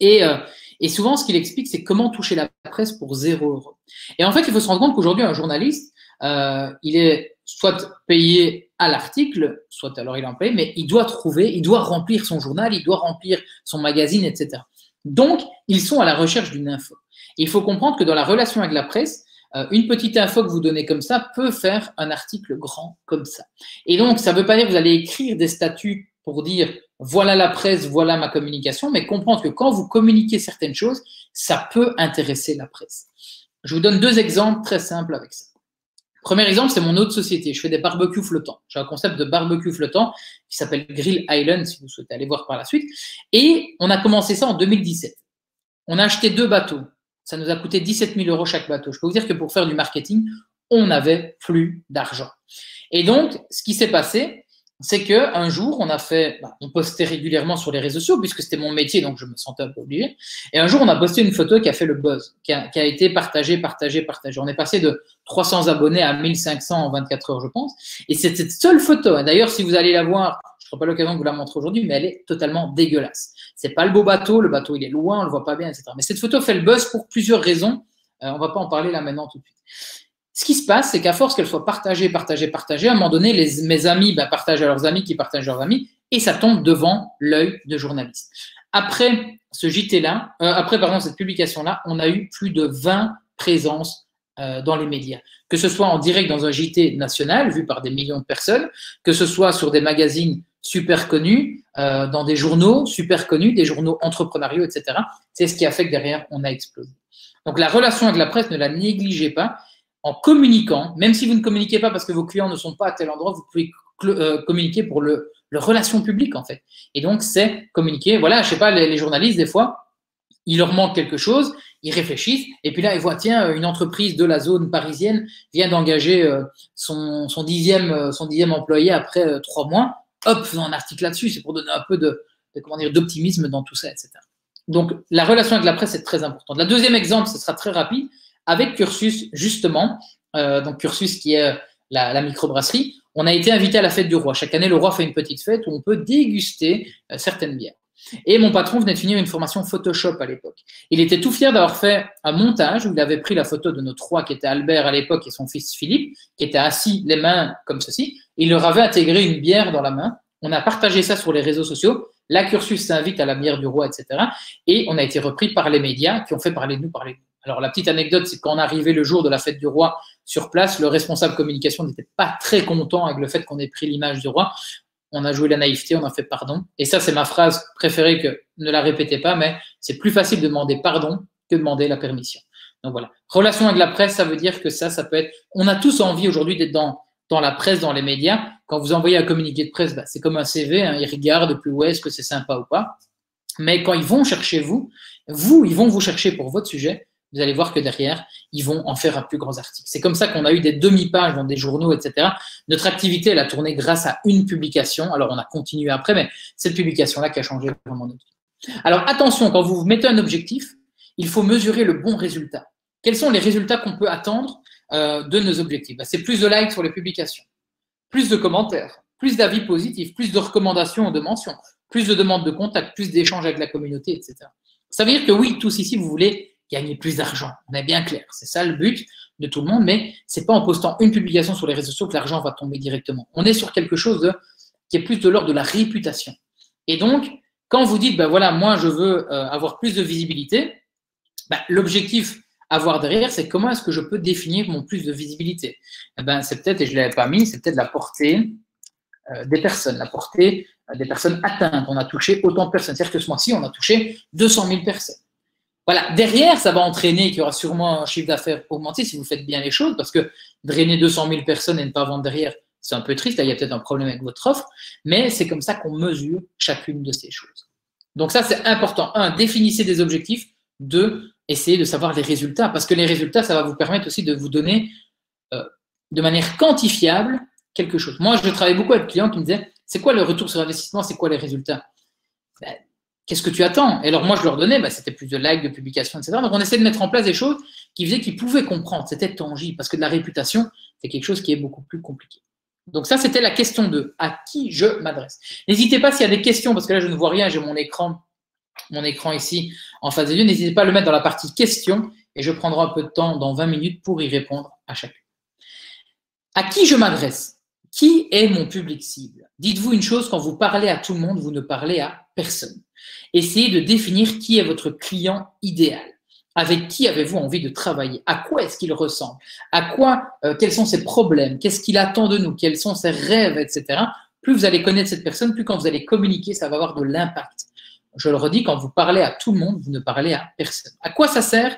Et, euh, et souvent, ce qu'il explique, c'est comment toucher la presse pour zéro euro. Et en fait, il faut se rendre compte qu'aujourd'hui, un journaliste, euh, il est soit payé à l'article, soit alors il en paye, mais il doit trouver, il doit remplir son journal, il doit remplir son magazine, etc. Donc, ils sont à la recherche d'une info. il faut comprendre que dans la relation avec la presse, euh, une petite info que vous donnez comme ça peut faire un article grand comme ça. Et donc, ça ne veut pas dire que vous allez écrire des statuts pour dire voilà la presse, voilà ma communication, mais comprendre que quand vous communiquez certaines choses, ça peut intéresser la presse. Je vous donne deux exemples très simples avec ça. Premier exemple, c'est mon autre société. Je fais des barbecues flottants. J'ai un concept de barbecue flottant qui s'appelle Grill Island, si vous souhaitez aller voir par la suite. Et on a commencé ça en 2017. On a acheté deux bateaux. Ça nous a coûté 17 000 euros chaque bateau. Je peux vous dire que pour faire du marketing, on n'avait plus d'argent. Et donc, ce qui s'est passé, c'est que un jour, on a fait, bah, on postait régulièrement sur les réseaux sociaux puisque c'était mon métier, donc je me sentais un peu obligé. Et un jour, on a posté une photo qui a fait le buzz, qui a, été partagée, partagée, partagée. On est passé de 300 abonnés à 1500 en 24 heures, je pense. Et c'est cette seule photo. Hein. D'ailleurs, si vous allez la voir, je n'aurai pas l'occasion de vous la montrer aujourd'hui, mais elle est totalement dégueulasse. C'est pas le beau bateau, le bateau il est loin, on le voit pas bien, etc. Mais cette photo fait le buzz pour plusieurs raisons. Euh, on va pas en parler là maintenant tout de suite. Ce qui se passe, c'est qu'à force qu'elle soit partagée, partagée, partagée, à un moment donné, mes amis bah, partagent à leurs amis qui partagent leurs amis, et ça tombe devant l'œil de journalistes. Après ce JT-là, euh, après cette publication-là, on a eu plus de 20 présences euh, dans les médias. Que ce soit en direct dans un JT national, vu par des millions de personnes, que ce soit sur des magazines super connus, euh, dans des journaux super connus, des journaux entrepreneuriaux, etc. C'est ce qui a fait que derrière, on a explosé. Donc la relation avec la presse, ne la négligez pas. En communiquant, même si vous ne communiquez pas parce que vos clients ne sont pas à tel endroit, vous pouvez euh, communiquer pour le, relation publique en fait. Et donc c'est communiquer. Voilà, je sais pas, les, journalistes des fois, il leur manque quelque chose, ils réfléchissent et puis là ils voient tiens une entreprise de la zone parisienne vient d'engager euh, son, dixième euh, son dixième employé après trois mois. Hop, faisons un article là-dessus, c'est pour donner un peu de comment dire d'optimisme dans tout ça, etc. Donc la relation avec la presse est très importante. La deuxième exemple, ce sera très rapide avec Cursus justement, donc Cursus qui est la, la microbrasserie on a été invité à la fête du roi. Chaque année, le roi fait une petite fête où on peut déguster euh, certaines bières. Et mon patron venait de finir une formation Photoshop à l'époque. Il était tout fier d'avoir fait un montage où il avait pris la photo de notre roi qui était Albert à l'époque et son fils Philippe, qui était assis les mains comme ceci. Il leur avait intégré une bière dans la main. On a partagé ça sur les réseaux sociaux. La cursus s'invite à la bière du roi, etc. Et on a été repris par les médias qui ont fait parler de nous, parler de nous. Alors la petite anecdote, c'est on arrivait le jour de la fête du roi sur place, le responsable communication n'était pas très content avec le fait qu'on ait pris l'image du roi. On a joué la naïveté, on a fait pardon. Et ça, c'est ma phrase préférée que ne la répétez pas, mais c'est plus facile de demander pardon que de demander la permission. Donc voilà. Relation avec la presse, ça veut dire que ça, ça peut être. On a tous envie aujourd'hui d'être dans, dans la presse, dans les médias. Quand vous envoyez un communiqué de presse, bah, c'est comme un CV, hein, ils regardent plus où est-ce que c'est sympa ou pas. Mais quand ils vont chercher vous, vous, ils vont vous chercher pour votre sujet vous allez voir que derrière, ils vont en faire un plus grand article. C'est comme ça qu'on a eu des demi-pages dans des journaux, etc. Notre activité, elle a tourné grâce à une publication. Alors, on a continué après, mais cette publication-là qui a changé vraiment notre vie. Alors, attention, quand vous mettez un objectif, il faut mesurer le bon résultat. Quels sont les résultats qu'on peut attendre euh, de nos objectifs? Bah, C'est plus de likes sur les publications, plus de commentaires, plus d'avis positifs, plus de recommandations ou de mentions, plus de demandes de contact, plus d'échanges avec la communauté, etc. Ça veut dire que oui, tous ici, vous voulez gagner plus d'argent. On est bien clair. C'est ça le but de tout le monde, mais c'est pas en postant une publication sur les réseaux sociaux que l'argent va tomber directement. On est sur quelque chose qui est plus de l'ordre de la réputation. Et donc, quand vous dites, ben voilà, moi je veux euh, avoir plus de visibilité, ben, l'objectif à voir derrière, c'est comment est-ce que je peux définir mon plus de visibilité? Eh ben, c'est peut-être, et je ne l'avais pas mis, c'est peut-être la portée euh, des personnes, la portée euh, des personnes atteintes. On a touché autant de personnes. C'est-à-dire que ce mois-ci, on a touché 200 000 personnes. Voilà, derrière, ça va entraîner qu'il y aura sûrement un chiffre d'affaires augmenté si vous faites bien les choses, parce que drainer 200 000 personnes et ne pas vendre derrière, c'est un peu triste. Là, il y a peut-être un problème avec votre offre, mais c'est comme ça qu'on mesure chacune de ces choses. Donc ça, c'est important. Un, définissez des objectifs. Deux, essayez de savoir les résultats, parce que les résultats, ça va vous permettre aussi de vous donner euh, de manière quantifiable quelque chose. Moi, je travaille beaucoup avec des clients qui me disaient, c'est quoi le retour sur investissement, c'est quoi les résultats? Ben, Qu'est-ce que tu attends? Et alors, moi, je leur donnais, bah, c'était plus de likes, de publications, etc. Donc, on essaie de mettre en place des choses qui faisaient qu'ils pouvaient comprendre. C'était tangible, parce que de la réputation, c'est quelque chose qui est beaucoup plus compliqué. Donc, ça, c'était la question de à qui je m'adresse? N'hésitez pas s'il y a des questions, parce que là, je ne vois rien, j'ai mon écran, mon écran ici en face des yeux. N'hésitez pas à le mettre dans la partie questions et je prendrai un peu de temps dans 20 minutes pour y répondre à chacune. À qui je m'adresse? Qui est mon public cible? Dites-vous une chose, quand vous parlez à tout le monde, vous ne parlez à personne. Essayez de définir qui est votre client idéal. Avec qui avez-vous envie de travailler? À quoi est-ce qu'il ressemble? À quoi euh, Quels sont ses problèmes? Qu'est-ce qu'il attend de nous? Quels sont ses rêves, etc. Plus vous allez connaître cette personne, plus quand vous allez communiquer, ça va avoir de l'impact. Je le redis, quand vous parlez à tout le monde, vous ne parlez à personne. À quoi ça sert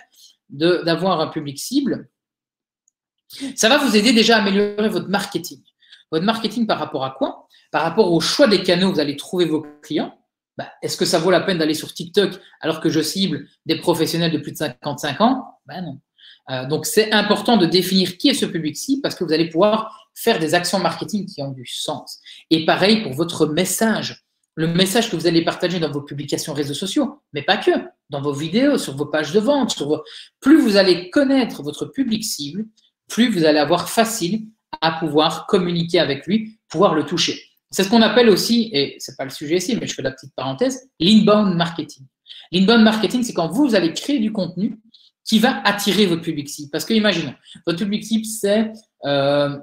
d'avoir un public cible? Ça va vous aider déjà à améliorer votre marketing. Votre marketing par rapport à quoi? Par rapport au choix des canaux, vous allez trouver vos clients. Bah, est-ce que ça vaut la peine d'aller sur TikTok alors que je cible des professionnels de plus de 55 ans? Ben non. Euh, donc c'est important de définir qui est ce public-ci parce que vous allez pouvoir faire des actions marketing qui ont du sens. Et pareil pour votre message. Le message que vous allez partager dans vos publications réseaux sociaux, mais pas que, dans vos vidéos, sur vos pages de vente, plus vous allez connaître votre public cible, plus vous allez avoir facile à pouvoir communiquer avec lui, pouvoir le toucher. C'est ce qu'on appelle aussi, et ce n'est pas le sujet ici, mais je fais la petite parenthèse, l'inbound marketing. L'inbound marketing, c'est quand vous allez créer du contenu qui va attirer votre public cible. Parce que imaginons, votre public cible, c'est euh,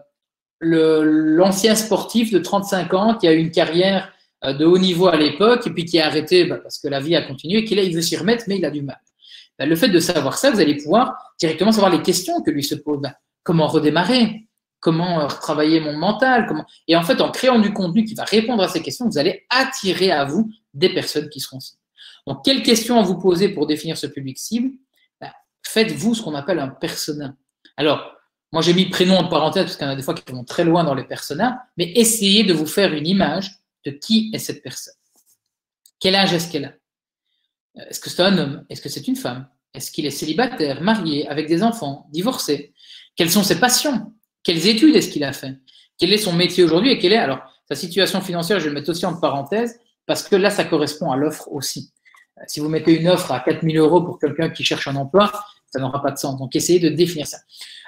l'ancien sportif de 35 ans qui a eu une carrière euh, de haut niveau à l'époque et puis qui a arrêté bah, parce que la vie a continué et qu'il il veut s'y remettre, mais il a du mal. Bah, le fait de savoir ça, vous allez pouvoir directement savoir les questions que lui se pose. Bah, comment redémarrer? Comment euh, retravailler mon mental. Et en fait, en créant du contenu qui va répondre à ces questions, vous allez attirer à vous des personnes qui seront cibles. Donc, quelles questions vous poser pour définir ce public cible? Ben, Faites-vous ce qu'on appelle un persona. Alors, Moi, j'ai mis prénom en parenthèse parce qu'il y en a des fois qui vont très loin dans les personnages, mais essayez de vous faire une image de qui est cette personne. Quel âge est-ce qu'elle a? Est-ce que c'est un homme? Est-ce que c'est une femme? Est-ce qu'il est célibataire, marié, avec des enfants, divorcé? Quelles sont ses passions? Quelles études est-ce qu'il a fait? Quel est son métier aujourd'hui et quelle est alors sa situation financière Je vais le mettre aussi en parenthèse parce que là, ça correspond à l'offre aussi. Euh, si vous mettez une offre à 4000 euros pour quelqu'un qui cherche un emploi, ça n'aura pas de sens. Donc, essayez de définir ça.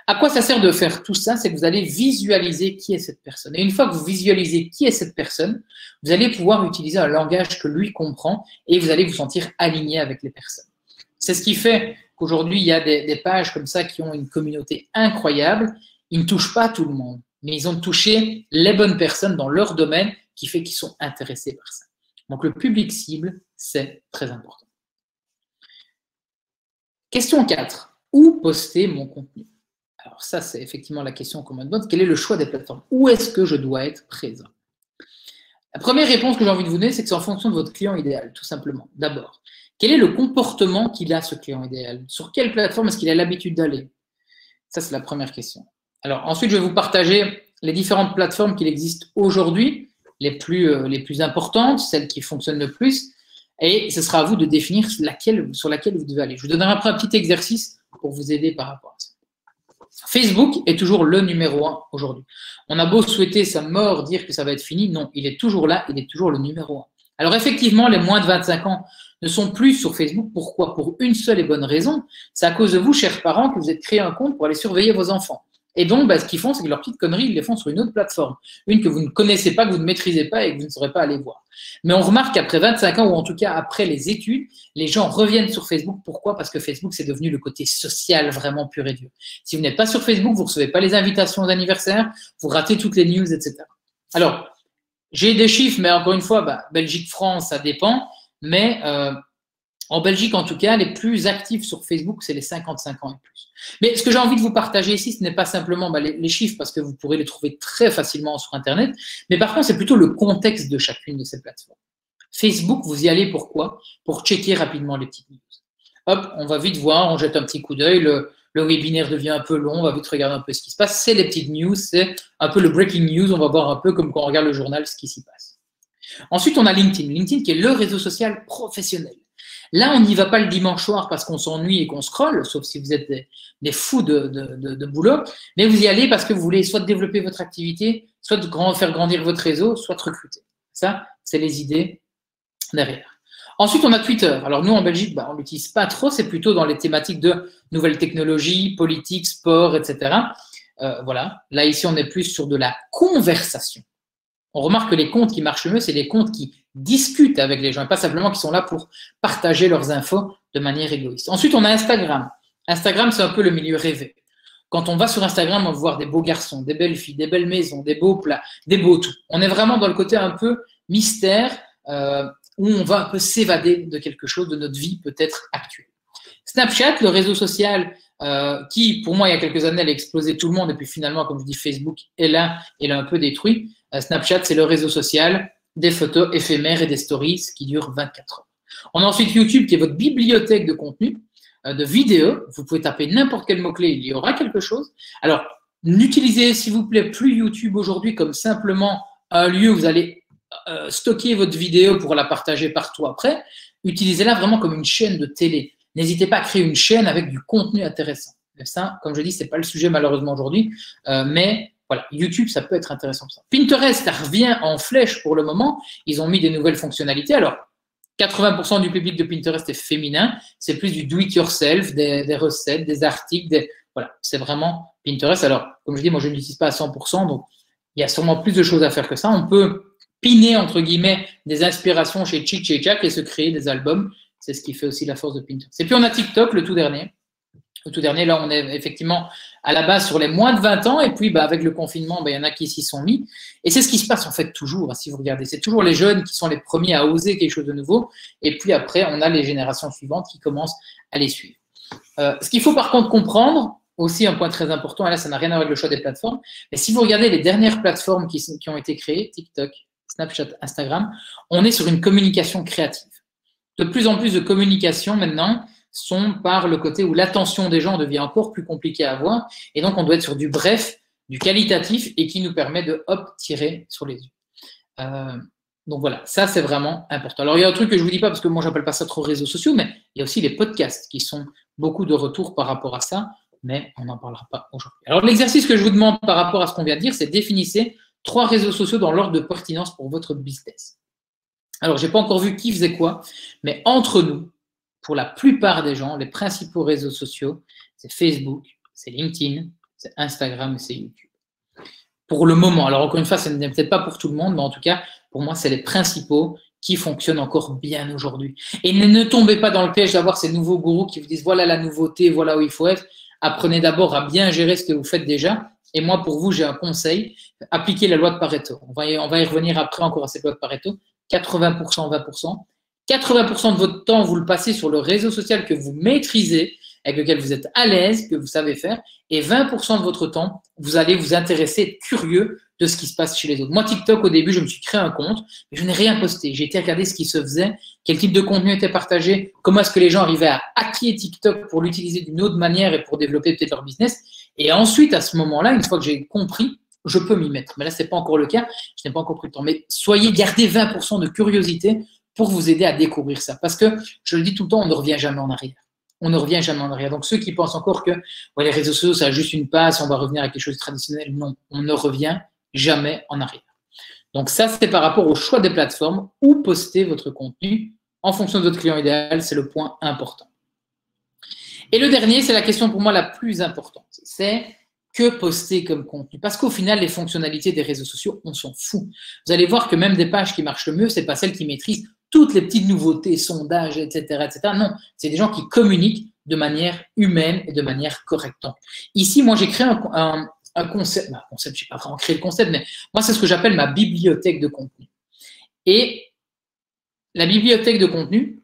À quoi ça sert de faire tout ça? C'est que vous allez visualiser qui est cette personne. Et une fois que vous visualisez qui est cette personne, vous allez pouvoir utiliser un langage que lui comprend et vous allez vous sentir aligné avec les personnes. C'est ce qui fait qu'aujourd'hui, il y a des, pages comme ça qui ont une communauté incroyable. Ils ne touchent pas tout le monde, mais ils ont touché les bonnes personnes dans leur domaine qui fait qu'ils sont intéressés par ça. Donc le public cible, c'est très important. Question 4. Où poster mon contenu? Alors ça, c'est effectivement la question qu'on me demande. Quel est le choix des plateformes? Où est-ce que je dois être présent? La première réponse que j'ai envie de vous donner, c'est que c'est en fonction de votre client idéal, tout simplement. D'abord, quel est le comportement qu'il a, ce client idéal? Sur quelle plateforme est-ce qu'il a l'habitude d'aller? Ça, c'est la première question. Alors ensuite, je vais vous partager les différentes plateformes qu'il existe aujourd'hui, les plus, euh, les plus importantes, celles qui fonctionnent le plus, et ce sera à vous de définir laquelle, sur laquelle vous devez aller. Je vous donnerai après un petit exercice pour vous aider par rapport à ça. Facebook est toujours le numéro un aujourd'hui. On a beau souhaiter sa mort, dire que ça va être fini, non, il est toujours là, il est toujours le numéro un. Alors effectivement, les moins de 25 ans ne sont plus sur Facebook. Pourquoi? Pour une seule et bonne raison. C'est à cause de vous, chers parents, que vous êtes créé un compte pour aller surveiller vos enfants. Et donc, bah, ce qu'ils font, c'est que leurs petites conneries, ils les font sur une autre plateforme. Une que vous ne connaissez pas, que vous ne maîtrisez pas et que vous ne saurez pas aller voir. Mais on remarque qu'après 25 ans, ou en tout cas après les études, les gens reviennent sur Facebook. Pourquoi? Parce que Facebook, c'est devenu le côté social vraiment pur et dur. Si vous n'êtes pas sur Facebook, vous ne recevez pas les invitations aux anniversaires, vous ratez toutes les news, etc. Alors, j'ai des chiffres, mais encore une fois, bah, Belgique-France, ça dépend. Mais euh, en Belgique, en tout cas, les plus actifs sur Facebook, c'est les 55 ans et plus. Mais ce que j'ai envie de vous partager ici, ce n'est pas simplement bah, les, chiffres, parce que vous pourrez les trouver très facilement sur Internet, mais par contre, c'est plutôt le contexte de chacune de ces plateformes. Facebook, vous y allez pourquoi Pour checker rapidement les petites news. Hop, on va vite voir, on jette un petit coup d'œil, le, le webinaire devient un peu long, on va vite regarder un peu ce qui se passe. C'est les petites news, c'est un peu le breaking news, on va voir un peu comme quand on regarde le journal ce qui s'y passe. Ensuite, on a LinkedIn. LinkedIn qui est le réseau social professionnel. Là, on n'y va pas le dimanche soir parce qu'on s'ennuie et qu'on scrolle, sauf si vous êtes des, fous de, boulot, mais vous y allez parce que vous voulez soit développer votre activité, soit faire grandir votre réseau, soit recruter. Ça, c'est les idées derrière. Ensuite, on a Twitter. Alors nous, en Belgique, bah, on l'utilise pas trop, c'est plutôt dans les thématiques de nouvelles technologies, politique, sport, etc. Euh, voilà. Là, ici, on est plus sur de la conversation. On remarque que les comptes qui marchent mieux, c'est les comptes qui discutent avec les gens, et pas simplement qui sont là pour partager leurs infos de manière égoïste. Ensuite, on a Instagram. Instagram, c'est un peu le milieu rêvé. Quand on va sur Instagram, on va voir des beaux garçons, des belles filles, des belles maisons, des beaux plats, des beaux tout. On est vraiment dans le côté un peu mystère, euh, où on va un peu s'évader de quelque chose de notre vie peut-être actuelle. Snapchat, le réseau social euh, qui, pour moi, il y a quelques années, a explosé tout le monde, et puis finalement, comme je dis, Facebook est là et l'a un peu détruit. Euh, Snapchat, c'est le réseau social des photos éphémères et des stories qui durent 24 heures. On a ensuite YouTube qui est votre bibliothèque de contenu, euh, de vidéos. Vous pouvez taper n'importe quel mot-clé, il y aura quelque chose. Alors, n'utilisez s'il vous plaît plus YouTube aujourd'hui comme simplement un lieu où vous allez euh, stocker votre vidéo pour la partager partout après. Utilisez-la vraiment comme une chaîne de télé. N'hésitez pas à créer une chaîne avec du contenu intéressant. ça, comme je dis, ce n'est pas le sujet malheureusement aujourd'hui, mais voilà, YouTube, ça peut être intéressant ça. Pinterest, ça revient en flèche pour le moment. Ils ont mis des nouvelles fonctionnalités. Alors, 80% du public de Pinterest est féminin. C'est plus du do-it-yourself, des, recettes, des articles. Des... Voilà, c'est vraiment Pinterest. Alors, comme je dis, moi, je ne l'utilise pas à 100%. Donc, il y a sûrement plus de choses à faire que ça. On peut piner, entre guillemets, des inspirations chez Chick et Jack et se créer des albums. C'est ce qui fait aussi la force de Pinterest. Et puis, on a TikTok, le tout dernier. Le tout dernier, là, on est effectivement à la base sur les moins de 20 ans, et puis bah, avec le confinement, bah, il y en a qui s'y sont mis. Et c'est ce qui se passe en fait toujours, hein, si vous regardez. C'est toujours les jeunes qui sont les premiers à oser quelque chose de nouveau, et puis après, on a les générations suivantes qui commencent à les suivre. Euh, ce qu'il faut par contre comprendre, aussi un point très important, et là ça n'a rien à voir avec le choix des plateformes, mais si vous regardez les dernières plateformes qui, qui ont été créées, TikTok, Snapchat, Instagram, on est sur une communication créative. De plus en plus de communication maintenant, sont par le côté où l'attention des gens devient encore plus compliquée à avoir. Et donc, on doit être sur du bref, du qualitatif et qui nous permet de hop, tirer sur les yeux. Euh, donc voilà, ça c'est vraiment important. Alors il y a un truc que je ne vous dis pas parce que moi j'appelle pas ça trop réseaux sociaux, mais il y a aussi les podcasts qui sont beaucoup de retours par rapport à ça, mais on n'en parlera pas aujourd'hui. Alors l'exercice que je vous demande par rapport à ce qu'on vient de dire, c'est définissez trois réseaux sociaux dans l'ordre de pertinence pour votre business. Alors j'ai pas encore vu qui faisait quoi, mais entre nous, pour la plupart des gens, les principaux réseaux sociaux, c'est Facebook, c'est LinkedIn, c'est Instagram et c'est YouTube. Pour le moment. Alors encore une fois, ce n'est peut-être pas pour tout le monde, mais en tout cas, pour moi, c'est les principaux qui fonctionnent encore bien aujourd'hui. Et ne, tombez pas dans le piège d'avoir ces nouveaux gourous qui vous disent voilà la nouveauté, voilà où il faut être. Apprenez d'abord à bien gérer ce que vous faites déjà. Et moi, pour vous, j'ai un conseil appliquez la loi de Pareto. On va, y, on va y revenir après encore à cette loi de Pareto 80%, 20%. 80% de votre temps, vous le passez sur le réseau social que vous maîtrisez, avec lequel vous êtes à l'aise, que vous savez faire, et 20% de votre temps, vous allez vous intéresser, curieux de ce qui se passe chez les autres. Moi, TikTok, au début, je me suis créé un compte, mais je n'ai rien posté. J'ai été regarder ce qui se faisait, quel type de contenu était partagé, comment est-ce que les gens arrivaient à hacker TikTok pour l'utiliser d'une autre manière et pour développer peut-être leur business. Et ensuite, à ce moment-là, une fois que j'ai compris, je peux m'y mettre. Mais là, ce n'est pas encore le cas. Je n'ai pas encore pris le temps. Mais soyez, gardez 20% de curiosité pour vous aider à découvrir ça. Parce que, je le dis tout le temps, on ne revient jamais en arrière. On ne revient jamais en arrière. Donc, ceux qui pensent encore que les réseaux sociaux, ça a juste une passe, on va revenir à quelque chose de traditionnel, non, on ne revient jamais en arrière. Donc, ça, c'est par rapport au choix des plateformes où poster votre contenu en fonction de votre client idéal. C'est le point important. Et le dernier, c'est la question pour moi la plus importante. C'est que poster comme contenu? Parce qu'au final, les fonctionnalités des réseaux sociaux, on s'en fout. Vous allez voir que même des pages qui marchent le mieux, c'est pas celles qui maîtrisent toutes les petites nouveautés, sondages, etc., etc. Non, c'est des gens qui communiquent de manière humaine et de manière correcte. Ici, moi, j'ai créé un, concept, bah, concept, je n'ai pas vraiment créé le concept, mais moi, c'est ce que j'appelle ma bibliothèque de contenu. Et la bibliothèque de contenu,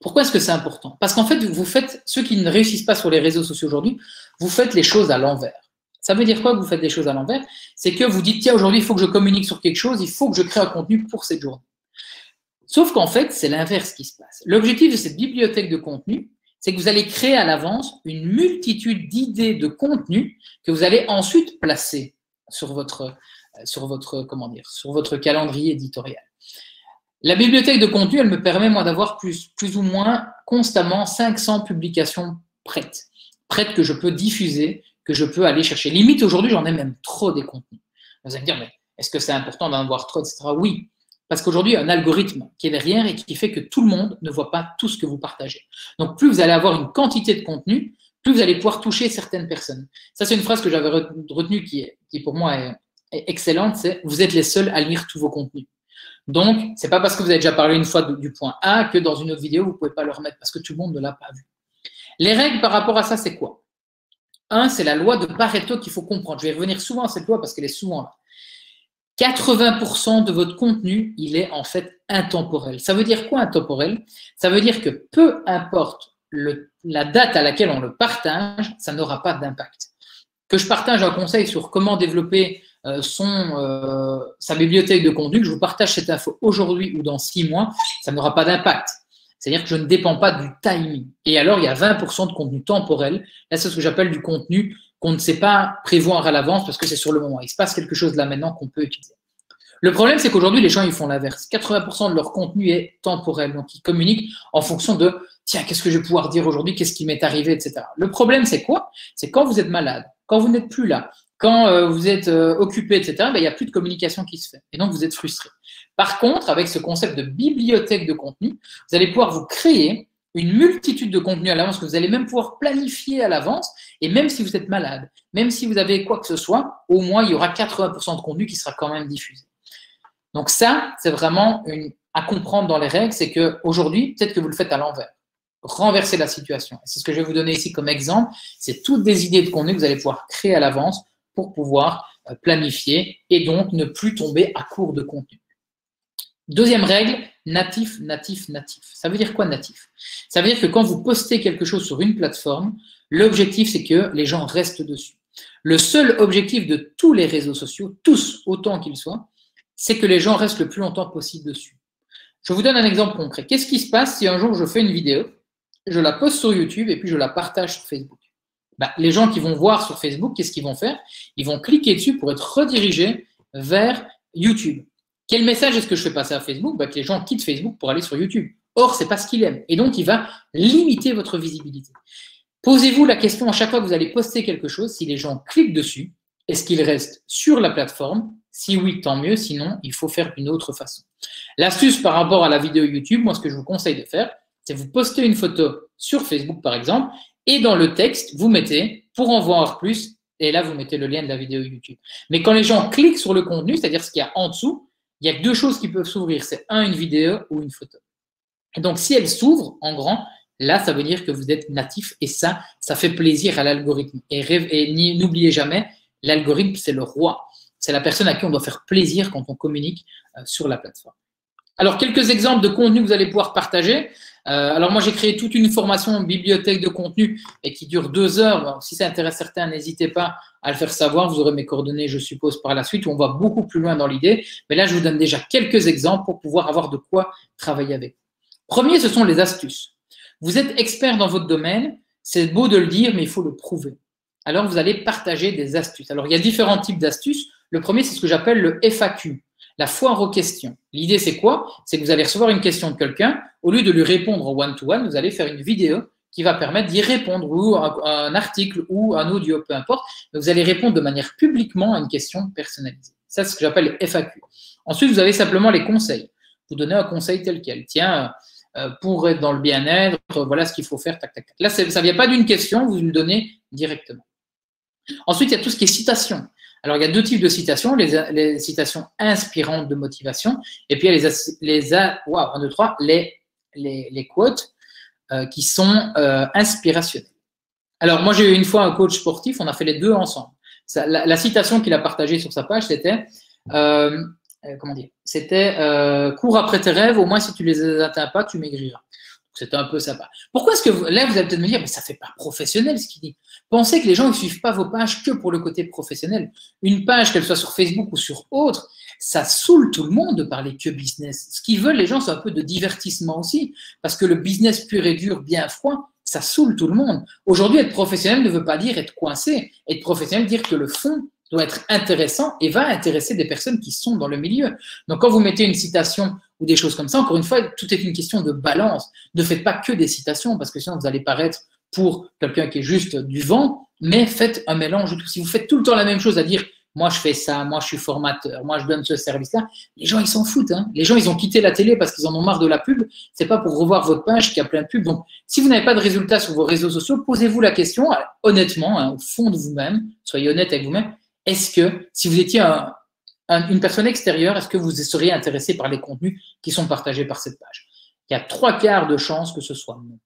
pourquoi est-ce que c'est important? Parce qu'en fait, vous faites, ceux qui ne réussissent pas sur les réseaux sociaux aujourd'hui, vous faites les choses à l'envers. Ça veut dire quoi que vous faites des choses à l'envers? C'est que vous dites, tiens, aujourd'hui, il faut que je communique sur quelque chose, il faut que je crée un contenu pour cette journée. Sauf qu'en fait, c'est l'inverse qui se passe. L'objectif de cette bibliothèque de contenu, c'est que vous allez créer à l'avance une multitude d'idées de contenu que vous allez ensuite placer sur votre, euh, sur votre, comment dire, sur votre calendrier éditorial. La bibliothèque de contenu, elle me permet, moi, d'avoir plus, plus ou moins constamment 500 publications prêtes prête que je peux diffuser, que je peux aller chercher. Limite, aujourd'hui, j'en ai même trop des contenus. Vous allez me dire, mais est-ce que c'est important d'en avoir trop, etc. Oui, parce qu'aujourd'hui, il y a un algorithme qui est derrière et qui fait que tout le monde ne voit pas tout ce que vous partagez. Donc, plus vous allez avoir une quantité de contenu, plus vous allez pouvoir toucher certaines personnes. Ça, c'est une phrase que j'avais retenue qui, est, qui pour moi est, excellente, c'est vous êtes les seuls à lire tous vos contenus. Donc, c'est pas parce que vous avez déjà parlé une fois du point A que dans une autre vidéo, vous pouvez pas le remettre parce que tout le monde ne l'a pas vu. Les règles par rapport à ça, c'est quoi? Un, c'est la loi de Pareto qu'il faut comprendre. Je vais revenir souvent à cette loi parce qu'elle est souvent là. 80% de votre contenu, il est en fait intemporel. Ça veut dire quoi intemporel? Ça veut dire que peu importe la date à laquelle on le partage, ça n'aura pas d'impact. Que je partage un conseil sur comment développer euh, euh, sa bibliothèque de contenu, que je vous partage cette info aujourd'hui ou dans six mois, ça n'aura pas d'impact. C'est-à-dire que je ne dépends pas du timing. Et alors, il y a 20% de contenu temporel. Là, c'est ce que j'appelle du contenu qu'on ne sait pas prévoir à l'avance parce que c'est sur le moment. Il se passe quelque chose là maintenant qu'on peut utiliser. Le problème, c'est qu'aujourd'hui, les gens, ils font l'inverse. 80% de leur contenu est temporel. Donc, ils communiquent en fonction de, tiens, qu'est-ce que je vais pouvoir dire aujourd'hui, qu'est-ce qui m'est arrivé, etc. Le problème, c'est quoi? C'est quand vous êtes malade, quand vous n'êtes plus là, quand euh, vous êtes euh, occupé, etc., ben, il n'y a plus de communication qui se fait. Et donc, vous êtes frustré. Par contre, avec ce concept de bibliothèque de contenu, vous allez pouvoir vous créer une multitude de contenus à l'avance que vous allez même pouvoir planifier à l'avance. Et même si vous êtes malade, même si vous avez quoi que ce soit, au moins il y aura 80% de contenu qui sera quand même diffusé. Donc ça, c'est vraiment une, à comprendre dans les règles, c'est qu'aujourd'hui, peut-être que vous le faites à l'envers. Renverser la situation. C'est ce que je vais vous donner ici comme exemple. C'est toutes des idées de contenu que vous allez pouvoir créer à l'avance pour pouvoir euh, planifier et donc ne plus tomber à court de contenu. Deuxième règle, natif, natif, natif. Ça veut dire quoi natif? Ça veut dire que quand vous postez quelque chose sur une plateforme, l'objectif c'est que les gens restent dessus. Le seul objectif de tous les réseaux sociaux, tous autant qu'ils soient, c'est que les gens restent le plus longtemps possible dessus. Je vous donne un exemple concret. Qu'est-ce qui se passe si un jour je fais une vidéo, je la poste sur YouTube et puis je la partage sur Facebook? Bah, les gens qui vont voir sur Facebook, qu'est-ce qu'ils vont faire? Ils vont cliquer dessus pour être redirigés vers YouTube. Quel message est-ce que je fais passer à Facebook? Bah, Que les gens quittent Facebook pour aller sur YouTube. Or, ce n'est pas ce qu'il aime. Et donc, il va limiter votre visibilité. Posez-vous la question à chaque fois que vous allez poster quelque chose, si les gens cliquent dessus, est-ce qu'ils restent sur la plateforme? Si oui, tant mieux. Sinon, il faut faire une autre façon. L'astuce par rapport à la vidéo YouTube, moi, ce que je vous conseille de faire, c'est vous poster une photo sur Facebook, par exemple, et dans le texte, vous mettez pour en voir plus, et là, vous mettez le lien de la vidéo YouTube. Mais quand les gens cliquent sur le contenu, c'est-à-dire ce qu'il y a en dessous, il y a deux choses qui peuvent s'ouvrir. C'est un, une vidéo ou une photo. Et donc, si elle s'ouvre en grand, là, ça veut dire que vous êtes natif et ça, ça fait plaisir à l'algorithme. Et, n'oubliez jamais, l'algorithme, c'est le roi. C'est la personne à qui on doit faire plaisir quand on communique euh, sur la plateforme. Alors, quelques exemples de contenu que vous allez pouvoir partager. Euh, alors, moi, j'ai créé toute une formation bibliothèque de contenu et qui dure deux heures. si ça intéresse certains, n'hésitez pas à le faire savoir. Vous aurez mes coordonnées, je suppose, par la suite, où on va beaucoup plus loin dans l'idée. Mais là, je vous donne déjà quelques exemples pour pouvoir avoir de quoi travailler avec. Premier, ce sont les astuces. Vous êtes expert dans votre domaine. C'est beau de le dire, mais il faut le prouver. Alors, vous allez partager des astuces. Alors, il y a différents types d'astuces. Le premier, c'est ce que j'appelle le FAQ la foire aux questions. L'idée, c'est quoi? C'est que vous allez recevoir une question de quelqu'un. Au lieu de lui répondre en one-to-one, vous allez faire une vidéo qui va permettre d'y répondre, ou un, article, ou un audio, peu importe. vous allez répondre de manière publiquement à une question personnalisée. Ça, c'est ce que j'appelle FAQ. Ensuite, vous avez simplement les conseils. Vous donnez un conseil tel quel. Tiens, euh, pour être dans le bien-être, voilà ce qu'il faut faire, tac, tac, tac. Là, ça ne vient pas d'une question, vous le donnez directement. Ensuite, il y a tout ce qui est citation. Alors, il y a deux types de citations, les, citations inspirantes de motivation, et puis il y a les, les, wow, un, deux, trois, les, les, les quotes euh, qui sont euh, inspirationnelles. Alors, moi, j'ai eu une fois un coach sportif, on a fait les deux ensemble. la, citation qu'il a partagée sur sa page, c'était, euh, comment dire, c'était cours après tes rêves, au moins si tu les atteins pas, tu maigriras. C'était un peu sympa. Pourquoi est-ce que là, vous allez peut-être me dire, mais ça fait pas professionnel ce qu'il dit. Pensez que les gens ne suivent pas vos pages que pour le côté professionnel. Une page, qu'elle soit sur Facebook ou sur autre, ça saoule tout le monde de parler que business. Ce qu'ils veulent, les gens, c'est un peu de divertissement aussi. Parce que le business pur et dur, bien froid, ça saoule tout le monde. Aujourd'hui, être professionnel ne veut pas dire être coincé. Être professionnel, dire que le fond doit être intéressant et va intéresser des personnes qui sont dans le milieu. Donc, quand vous mettez une citation ou des choses comme ça, encore une fois, tout est une question de balance. Ne faites pas que des citations parce que sinon vous allez paraître pour quelqu'un qui est juste du vent, mais faites un mélange. Si vous faites tout le temps la même chose à dire moi je fais ça, moi je suis formateur, moi je donne ce service-là, les gens ils s'en foutent. Hein. Les gens ils ont quitté la télé parce qu'ils en ont marre de la pub. C'est pas pour revoir votre page qui a plein de pubs. Donc si vous n'avez pas de résultats sur vos réseaux sociaux, posez-vous la question honnêtement, hein, au fond de vous-même, soyez honnête avec vous-même. Est-ce que si vous étiez une personne extérieure, est-ce que vous seriez intéressé par les contenus qui sont partagés par cette page? Il y a trois quarts de chances que ce soit non.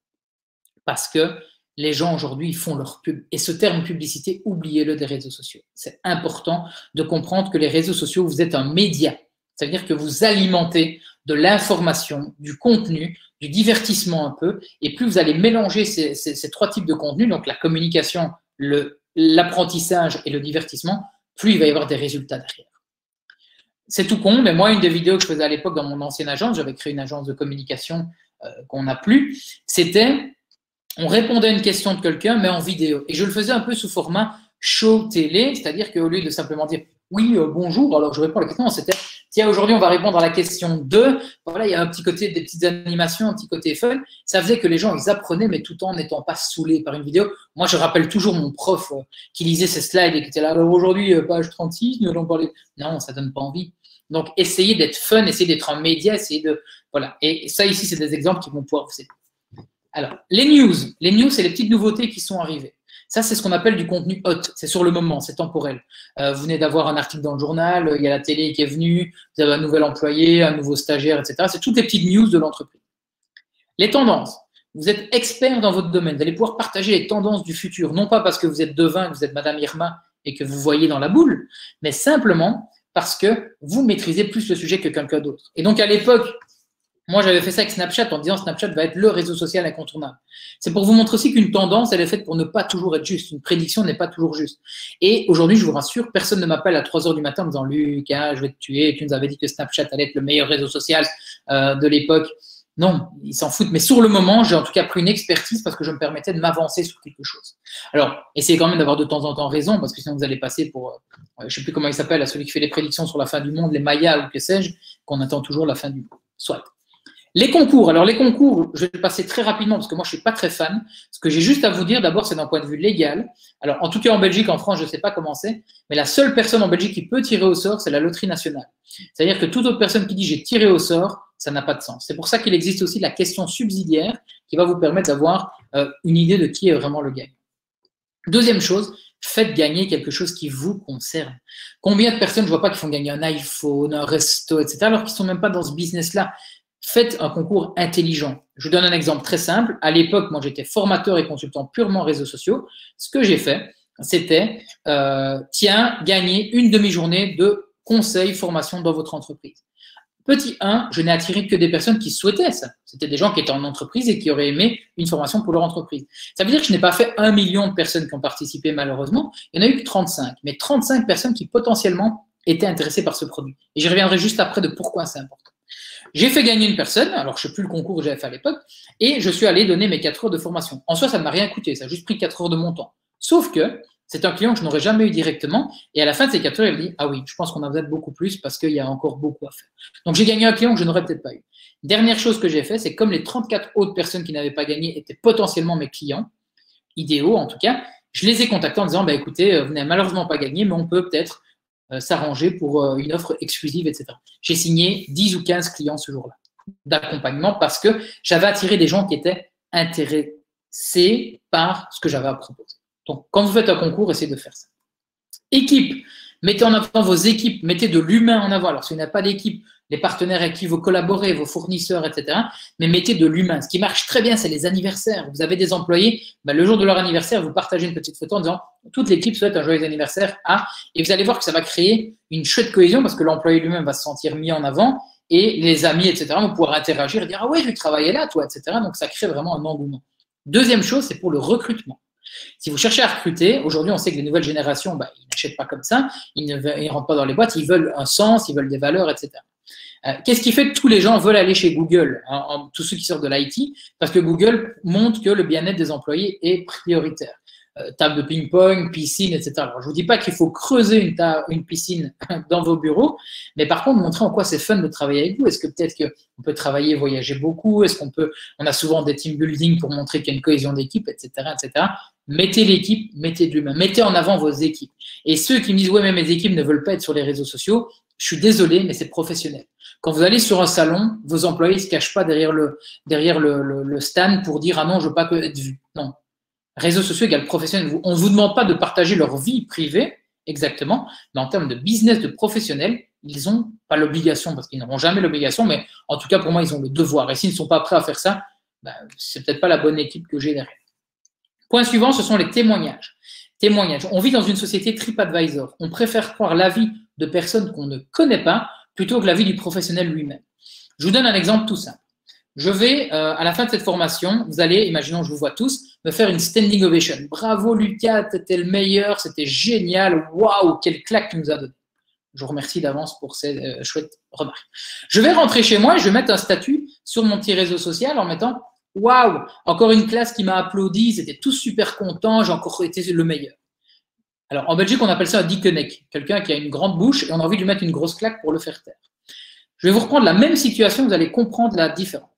Parce que les gens aujourd'hui font leur pub. Et ce terme publicité, oubliez-le des réseaux sociaux. C'est important de comprendre que les réseaux sociaux, vous êtes un média. Ça veut dire que vous alimentez de l'information, du contenu, du divertissement un peu. Et plus vous allez mélanger ces, trois types de contenus, donc la communication, l'apprentissage et le divertissement, plus il va y avoir des résultats derrière. C'est tout con, mais moi, une des vidéos que je faisais à l'époque dans mon ancienne agence, j'avais créé une agence de communication euh, qu'on n'a plus, c'était on répondait à une question de quelqu'un, mais en vidéo. Et je le faisais un peu sous format show télé, c'est-à-dire qu'au lieu de simplement dire oui, euh, bonjour, alors je réponds à la question, c'était tiens, aujourd'hui on va répondre à la question 2. Voilà, il y a un petit côté, des petites animations, un petit côté fun. Ça faisait que les gens, ils apprenaient, mais tout en n'étant pas saoulés par une vidéo. Moi, je rappelle toujours mon prof euh, qui lisait ses slides et qui était là, alors aujourd'hui, euh, page 36, nous allons parler. Non, ça donne pas envie. Donc, essayez d'être fun, essayez d'être un média, essayez de. Voilà. Et ça, ici, c'est des exemples qui vont pouvoir vous aider. Alors, les news. Les news, c'est les petites nouveautés qui sont arrivées. Ça, c'est ce qu'on appelle du contenu hot. C'est sur le moment, c'est temporel. Euh, vous venez d'avoir un article dans le journal, il y a la télé qui est venue, vous avez un nouvel employé, un nouveau stagiaire, etc. C'est toutes les petites news de l'entreprise. Les tendances. Vous êtes expert dans votre domaine. Vous allez pouvoir partager les tendances du futur, non pas parce que vous êtes devin, que vous êtes Madame Irma et que vous voyez dans la boule, mais simplement parce que vous maîtrisez plus le sujet que quelqu'un d'autre. Et donc, à l'époque, moi, j'avais fait ça avec Snapchat en disant Snapchat va être le réseau social incontournable. C'est pour vous montrer aussi qu'une tendance, elle est faite pour ne pas toujours être juste. Une prédiction n'est pas toujours juste. Et aujourd'hui, je vous rassure, personne ne m'appelle à 3 heures du matin en me disant Lucas, je vais te tuer. Tu nous avais dit que Snapchat allait être le meilleur réseau social euh, de l'époque. Non, ils s'en foutent. Mais sur le moment, j'ai en tout cas pris une expertise parce que je me permettais de m'avancer sur quelque chose. Alors, essayez quand même d'avoir de temps en temps raison parce que sinon vous allez passer pour, euh, je ne sais plus comment il s'appelle, celui qui fait les prédictions sur la fin du monde, les Mayas ou que sais-je, qu'on attend toujours la fin du monde. Soit. Les concours. Alors, les concours, je vais passer très rapidement parce que moi, je ne suis pas très fan. Ce que j'ai juste à vous dire, d'abord, c'est d'un point de vue légal. Alors, en tout cas, en Belgique, en France, je ne sais pas comment c'est, mais la seule personne en Belgique qui peut tirer au sort, c'est la loterie nationale. C'est-à-dire que toute autre personne qui dit j'ai tiré au sort, ça n'a pas de sens. C'est pour ça qu'il existe aussi la question subsidiaire qui va vous permettre d'avoir euh, une idée de qui est vraiment le gagnant. Deuxième chose, faites gagner quelque chose qui vous concerne. Combien de personnes, je ne vois pas, qui font gagner un iPhone, un resto, etc., alors qu'ils ne sont même pas dans ce business-là Faites un concours intelligent. Je vous donne un exemple très simple. À l'époque, moi, j'étais formateur et consultant purement réseaux sociaux. Ce que j'ai fait, c'était, euh, tiens, gagner une demi-journée de conseil, formation dans votre entreprise. Petit 1, je n'ai attiré que des personnes qui souhaitaient ça. C'était des gens qui étaient en entreprise et qui auraient aimé une formation pour leur entreprise. Ça veut dire que je n'ai pas fait un million de personnes qui ont participé malheureusement. Il y en a eu que 35, mais 35 personnes qui potentiellement étaient intéressées par ce produit. Et j'y reviendrai juste après de pourquoi c'est important. J'ai fait gagner une personne, alors je ne sais plus le concours que j'avais fait à l'époque, et je suis allé donner mes 4 heures de formation. En soi, ça ne m'a rien coûté, ça a juste pris 4 heures de mon temps. Sauf que c'est un client que je n'aurais jamais eu directement, et à la fin de ces 4 heures, il me dit Ah oui, je pense qu'on en a beaucoup plus parce qu'il y a encore beaucoup à faire. Donc j'ai gagné un client que je n'aurais peut-être pas eu. Dernière chose que j'ai fait, c'est comme les 34 autres personnes qui n'avaient pas gagné étaient potentiellement mes clients, idéaux en tout cas, je les ai contactés en disant bah, écoutez, euh, vous n'avez malheureusement pas gagné, mais on peut peut-être s'arranger pour euh, une offre exclusive, etc. J'ai signé 10 ou 15 clients ce jour-là d'accompagnement parce que j'avais attiré des gens qui étaient intéressés par ce que j'avais à proposer. Donc, quand vous faites un concours, essayez de faire ça. Équipe. Mettez en avant vos équipes, mettez de l'humain en avant. Alors, si vous n'avez pas d'équipe, les partenaires avec qui vous collaborez, vos fournisseurs, etc. Mais mettez de l'humain. Ce qui marche très bien, c'est les anniversaires. Vous avez des employés, ben, le jour de leur anniversaire, vous partagez une petite photo en disant toute l'équipe souhaite un joyeux anniversaire à, et vous allez voir que ça va créer une chouette cohésion parce que l'employé lui-même va se sentir mis en avant et les amis, etc. vont pouvoir interagir et dire ah ouais, je vais travailler là, toi, etc. Donc ça crée vraiment un engouement. Deuxième chose, c'est pour le recrutement. Si vous cherchez à recruter, aujourd'hui, on sait que les nouvelles générations, bah, ils n'achètent pas comme ça, ils ne rentrent pas dans les boîtes, ils veulent un sens, ils veulent des valeurs, etc. Euh, qu'est-ce qui fait que tous les gens veulent aller chez Google, hein, tous ceux qui sortent de l'IT Parce que Google montre que le bien-être des employés est prioritaire. Euh, table de ping-pong, piscine, etc. Alors, je vous dis pas qu'il faut creuser une, une piscine dans vos bureaux, mais par contre, montrer en quoi c'est fun de travailler avec vous. Est-ce que peut-être qu'on peut travailler, voyager beaucoup? Est-ce qu'on peut, on a souvent des team building pour montrer qu'il y a une cohésion d'équipe, etc., etc. Mettez l'équipe, mettez de l'humain, mettez en avant vos équipes. Et ceux qui me disent, ouais, mais mes équipes ne veulent pas être sur les réseaux sociaux, je suis désolé, mais c'est professionnel. Quand vous allez sur un salon, vos employés ne se cachent pas derrière le, stand pour dire, ah non, je veux pas être vu. Non. Réseaux sociaux égale professionnel. On ne vous demande pas de partager leur vie privée, exactement, mais en termes de business, de professionnel, ils n'ont pas l'obligation, parce qu'ils n'auront jamais l'obligation, mais en tout cas, pour moi, ils ont le devoir. Et s'ils ne sont pas prêts à faire ça, ben, c'est peut-être pas la bonne équipe que j'ai derrière. Point suivant, ce sont les témoignages. Témoignages. On vit dans une société TripAdvisor. On préfère croire l'avis de personnes qu'on ne connaît pas plutôt que l'avis du professionnel lui-même. Je vous donne un exemple tout simple. Je vais, euh, à la fin de cette formation, vous allez, imaginons, je vous vois tous, me faire une standing ovation. Bravo Lucas, étais le meilleur, c'était génial, waouh, quelle claque tu nous as donné. Je vous remercie d'avance pour ces euh, chouettes remarques. Je vais rentrer chez moi et je vais mettre un statut sur mon petit réseau social en mettant Waouh, encore une classe qui m'a applaudi, ils étaient tous super contents, j'ai encore été le meilleur. Alors en Belgique, on appelle ça un dickeneck, quelqu'un qui a une grande bouche et on a envie de lui mettre une grosse claque pour le faire taire. Je vais vous reprendre la même situation, vous allez comprendre la différence.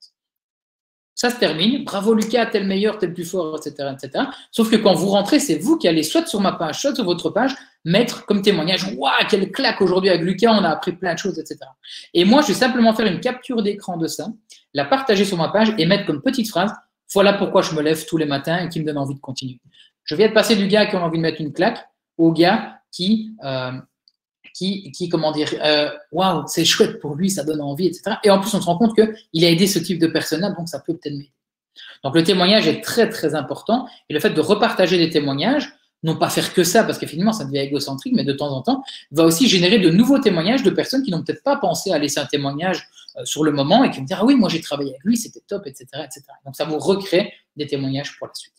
Ça se termine. Bravo Lucas, tel meilleur, tel plus fort, etc., etc. Sauf que quand vous rentrez, c'est vous qui allez soit sur ma page, soit sur votre page, mettre comme témoignage Waouh, quelle claque aujourd'hui avec Lucas, on a appris plein de choses, etc. Et moi, je vais simplement faire une capture d'écran de ça, la partager sur ma page et mettre comme petite phrase Voilà pourquoi je me lève tous les matins et qui me donne envie de continuer. Je viens de passer du gars qui a envie de mettre une claque au gars qui. Euh, qui, qui comment dire, euh, waouh, c'est chouette pour lui, ça donne envie, etc. Et en plus, on se rend compte qu'il a aidé ce type de personne-là, donc ça peut peut-être m'aider. Donc le témoignage est très très important et le fait de repartager des témoignages, non pas faire que ça parce qu'effectivement ça devient égocentrique, mais de temps en temps, va aussi générer de nouveaux témoignages de personnes qui n'ont peut-être pas pensé à laisser un témoignage euh, sur le moment et qui vont dire ah oui moi j'ai travaillé avec lui, c'était top, etc., etc. Donc ça vous recrée des témoignages pour la suite.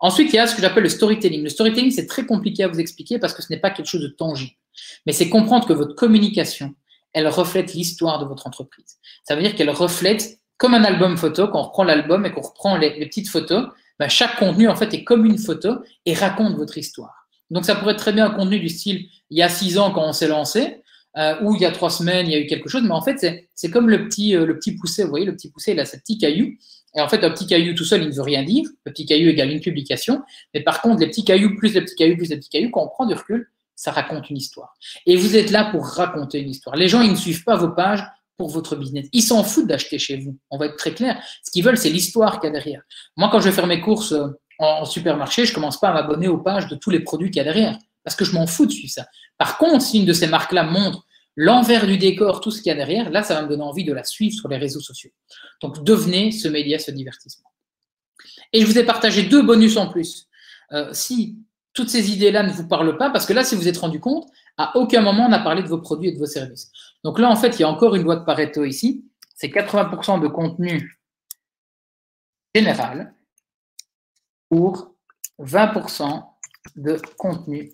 Ensuite, il y a ce que j'appelle le storytelling. Le storytelling, c'est très compliqué à vous expliquer parce que ce n'est pas quelque chose de tangible. Mais c'est comprendre que votre communication, elle reflète l'histoire de votre entreprise. Ça veut dire qu'elle reflète comme un album photo, quand on reprend l'album et qu'on reprend les, petites photos, bah, chaque contenu en fait est comme une photo et raconte votre histoire. Donc ça pourrait être très bien un contenu du style il y a six ans quand on s'est lancé, euh, ou il y a trois semaines il y a eu quelque chose, mais en fait c'est comme le petit, euh, le petit poussé, vous voyez, le petit poussé il a ce petit caillou, et en fait un petit caillou tout seul il ne veut rien dire, le petit caillou égale une publication, mais par contre les petits cailloux plus les petits cailloux plus les petits cailloux, quand on prend du recul, ça raconte une histoire. Et vous êtes là pour raconter une histoire. Les gens ils ne suivent pas vos pages pour votre business. Ils s'en foutent d'acheter chez vous. On va être très clair. Ce qu'ils veulent, c'est l'histoire qu'il y a derrière. Moi, quand je vais faire mes courses euh, en supermarché, je commence pas à m'abonner aux pages de tous les produits qu'il y a derrière parce que je m'en fous de suivre ça. Par contre, si une de ces marques-là montre l'envers du décor, tout ce qu'il y a derrière, là, ça va me donner envie de la suivre sur les réseaux sociaux. Donc, devenez ce média, ce divertissement. Et je vous ai partagé deux bonus en plus. Euh, si toutes ces idées-là ne vous parlent pas, parce que là, si vous êtes rendu compte, à aucun moment on a parlé de vos produits et de vos services. Donc là, en fait, il y a encore une loi de Pareto ici. C'est 80% de contenu général pour 20% de contenu.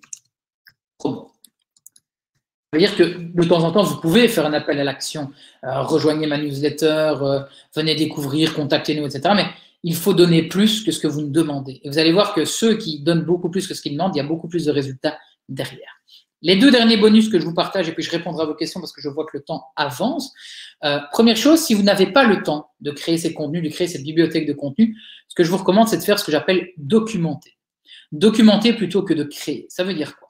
Ça veut dire que de temps en temps, vous pouvez faire un appel à l'action. Euh, rejoignez ma newsletter, euh, venez découvrir, contactez-nous, etc. Mais il faut donner plus que ce que vous nous demandez. Et vous allez voir que ceux qui donnent beaucoup plus que ce qu'ils demandent, il y a beaucoup plus de résultats derrière. Les deux derniers bonus que je vous partage, et puis je répondrai à vos questions parce que je vois que le temps avance. Euh, première chose, si vous n'avez pas le temps de créer ces contenus, de créer cette bibliothèque de contenu, ce que je vous recommande, c'est de faire ce que j'appelle documenter. Documenter plutôt que de créer. Ça veut dire quoi?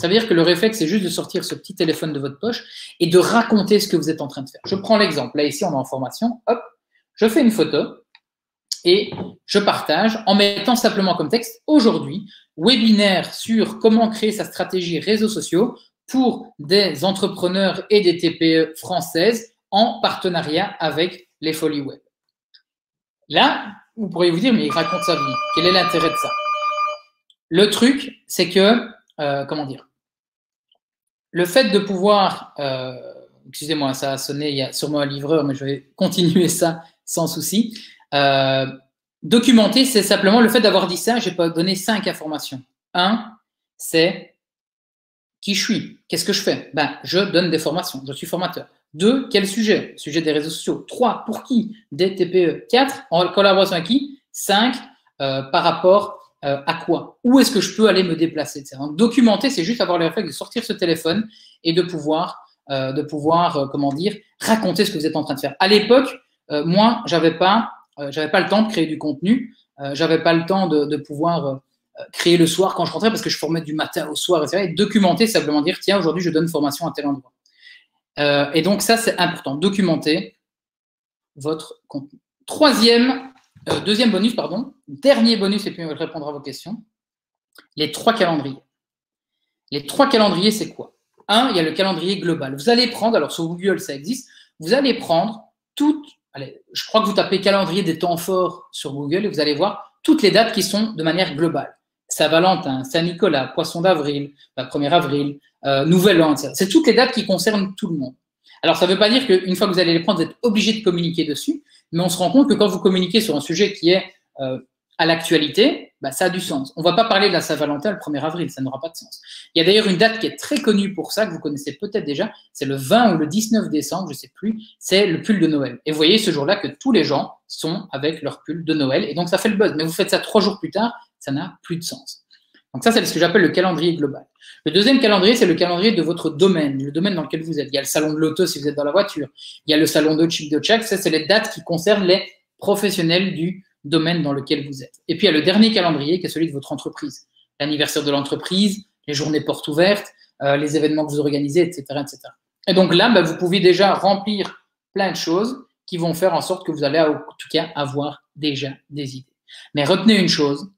Ça veut dire que le réflexe, c'est juste de sortir ce petit téléphone de votre poche et de raconter ce que vous êtes en train de faire. Je prends l'exemple. Là, ici, on est en formation. Hop, je fais une photo et je partage en mettant simplement comme texte aujourd'hui webinaire sur comment créer sa stratégie réseaux sociaux pour des entrepreneurs et des TPE françaises en partenariat avec les Folies Web. Là, vous pourriez vous dire, mais il raconte sa vie. Quel est l'intérêt de ça? Le truc, c'est que, euh, comment dire, le fait de pouvoir, euh, excusez-moi, ça a sonné, il y a sûrement un livreur, mais je vais continuer ça sans souci. Euh, documenter, c'est simplement le fait d'avoir dit ça. J'ai pas donné cinq informations. Un, c'est qui je suis, qu'est-ce que je fais Ben, je donne des formations, je suis formateur. Deux, quel sujet Sujet des réseaux sociaux. Trois, pour qui Des TPE. Quatre, en collaboration avec qui Cinq, euh, par rapport euh, à quoi? Où est-ce que je peux aller me déplacer Donc, documenter, c'est juste avoir le réflexe de sortir ce téléphone et de pouvoir, de pouvoir comment dire, raconter ce que vous êtes en train de faire. À l'époque, moi, j'avais pas euh, j'avais pas le temps de créer du contenu. Euh, j'avais pas le temps de, pouvoir euh, créer le soir quand je rentrais parce que je formais du matin au soir, etc. Et documenter, simplement dire, tiens, aujourd'hui, je donne formation à tel endroit. et donc, ça, c'est important. Documenter votre contenu. Troisième, deuxième bonus, pardon. Dernier bonus, et puis on va répondre à vos questions. Les trois calendriers. Les trois calendriers, c'est quoi? Un, il y a le calendrier global. Vous allez prendre, alors sur Google, ça existe, vous allez prendre toutes je crois que vous tapez calendrier des temps forts sur Google et vous allez voir toutes les dates qui sont de manière globale. Saint-Valentin, Saint-Nicolas, Poisson d'avril, 1er avril, euh, Nouvel An, c'est toutes les dates qui concernent tout le monde. Alors, ça ne veut pas dire qu'une fois que vous allez les prendre, vous êtes obligé de communiquer dessus, mais on se rend compte que quand vous communiquez sur un sujet qui est euh, à l'actualité, bah, ça a du sens. On ne va pas parler de la Saint-Valentin le 1er avril, ça n'aura pas de sens. Il y a d'ailleurs une date qui est très connue pour ça, que vous connaissez peut-être déjà, c'est le 20 ou le 19 décembre, je ne sais plus, c'est le pull de Noël. Et vous voyez ce jour-là que tous les gens sont avec leur pull de Noël, et donc ça fait le buzz. Mais vous faites ça trois jours plus tard, ça n'a plus de sens. Donc ça, c'est ce que j'appelle le calendrier global. Le deuxième calendrier, c'est le calendrier de votre domaine, le domaine dans lequel vous êtes. Il y a le salon de l'auto si vous êtes dans la voiture. Il y a le salon de chip de check. Ça, c'est les dates qui concernent les professionnels du domaine dans lequel vous êtes. Et puis, il y a le dernier calendrier qui est celui de votre entreprise. L'anniversaire de l'entreprise, les journées portes ouvertes, euh, les événements que vous organisez, etc. etc. Et donc là, bah, vous pouvez déjà remplir plein de choses qui vont faire en sorte que vous allez, en tout cas, avoir déjà des idées. Mais retenez une chose,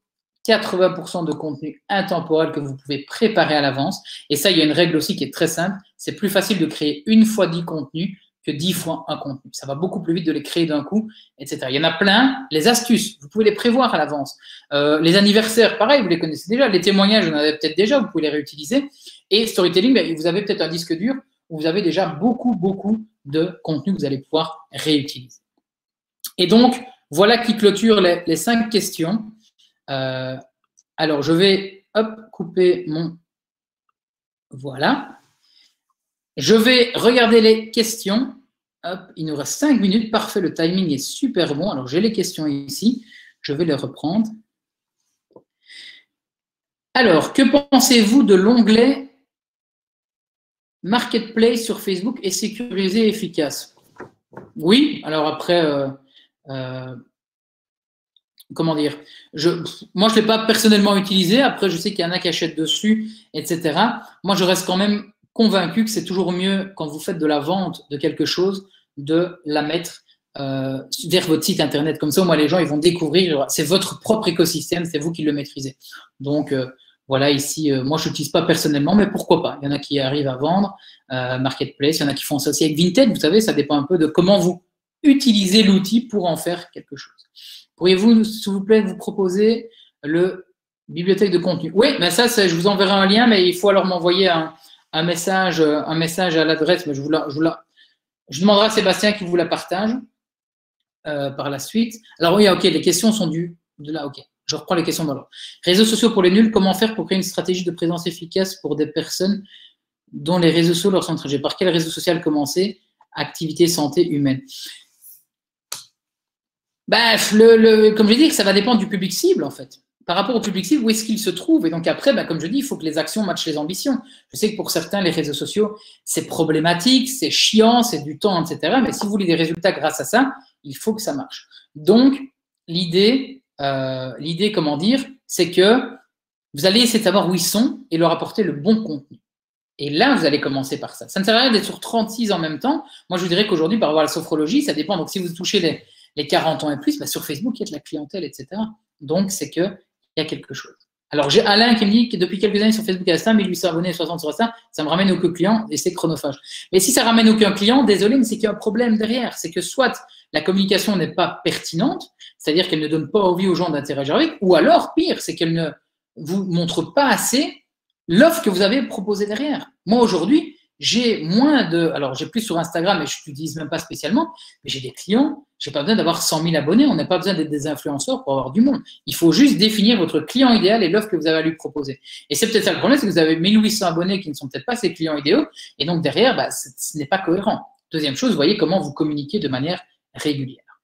80% de contenu intemporel que vous pouvez préparer à l'avance. Et ça, il y a une règle aussi qui est très simple. C'est plus facile de créer une fois 10 contenus que 10 fois un contenu. Ça va beaucoup plus vite de les créer d'un coup, etc. Il y en a plein. Les astuces, vous pouvez les prévoir à l'avance. Euh, les anniversaires, pareil, vous les connaissez déjà. Les témoignages, vous en avez peut-être déjà, vous pouvez les réutiliser. Et storytelling, ben, vous avez peut-être un disque dur où vous avez déjà beaucoup, beaucoup de contenu que vous allez pouvoir réutiliser. Et donc, voilà qui clôture les, cinq questions. Euh, alors, je vais couper mon... Voilà. Je vais regarder les questions. Il nous reste 5 minutes. Parfait, le timing est super bon. Alors, j'ai les questions ici. Je vais les reprendre. Alors, que pensez-vous de l'onglet Marketplace sur Facebook est sécurisé et efficace? Oui, alors après, euh, euh, comment dire Moi, je ne l'ai pas personnellement utilisé. Après, je sais qu'il y en a qui achètent dessus, etc. Moi, je reste quand même convaincu que c'est toujours mieux quand vous faites de la vente de quelque chose de la mettre euh, vers votre site internet. Comme ça, au moins, les gens ils vont découvrir. C'est votre propre écosystème, c'est vous qui le maîtrisez. Donc, euh, voilà, ici, euh, moi, je n'utilise pas personnellement, mais pourquoi pas Il y en a qui arrivent à vendre, Marketplace, il y en a qui font ça aussi avec Vinted. Vous savez, ça dépend un peu de comment vous utilisez l'outil pour en faire quelque chose. Pourriez-vous, s'il vous plaît, vous proposer le bibliothèque de contenu? Oui, mais ça, je vous enverrai un lien, mais il faut alors m'envoyer un, message, un message à l'adresse, mais je vous la, je vous la, je demanderai à Sébastien qui vous la partage euh, par la suite. Alors oui, ok, les questions sont dues de là, ok. Je reprends les questions d'abord. Réseaux sociaux pour les nuls, comment faire pour créer une stratégie de présence efficace pour des personnes dont les réseaux sociaux leur sont étrangers Par quel réseau social commencer? Activité santé humaine. Bref, le, le, comme je dit, ça va dépendre du public cible en fait par rapport au public cible, où est-ce qu'il se trouve? Et donc après, bah, comme je dis, il faut que les actions matchent les ambitions. Je sais que pour certains, les réseaux sociaux, c'est problématique, c'est chiant, c'est du temps, etc. Mais si vous voulez des résultats grâce à ça, il faut que ça marche. Donc, l'idée, euh, l'idée, comment dire, c'est que vous allez essayer de savoir où ils sont et leur apporter le bon contenu. Et là, vous allez commencer par ça. Ça ne sert à rien d'être sur 36 en même temps. Moi, je vous dirais qu'aujourd'hui, par rapport à la sophrologie, ça dépend. Donc, si vous touchez les, les 40 ans et plus, bah, sur Facebook, il y a de la clientèle, etc. Donc, c'est que il y a quelque chose. Alors, j'ai Alain qui me dit que depuis quelques années sur Facebook, il y a ça, 1800 abonnés, 60 sur Insta, ça me ramène aucun client et c'est chronophage. Mais si ça ramène aucun client, désolé, mais c'est qu'il y a un problème derrière. C'est que soit la communication n'est pas pertinente, c'est-à-dire qu'elle ne donne pas envie aux gens d'interagir avec, ou alors, pire, c'est qu'elle ne vous montre pas assez l'offre que vous avez proposée derrière. Moi, aujourd'hui, j'ai moins de. Alors, j'ai plus sur Instagram et je n'utilise même pas spécialement, mais j'ai des clients. Je n'ai pas besoin d'avoir 100 000 abonnés. On n'a pas besoin d'être des influenceurs pour avoir du monde. Il faut juste définir votre client idéal et l'offre que vous avez à lui proposer. Et c'est peut-être ça le problème, c'est que vous avez 1800 abonnés qui ne sont peut-être pas ces clients idéaux. Et donc, derrière, bah, ce n'est pas cohérent. Deuxième chose, voyez comment vous communiquez de manière régulière.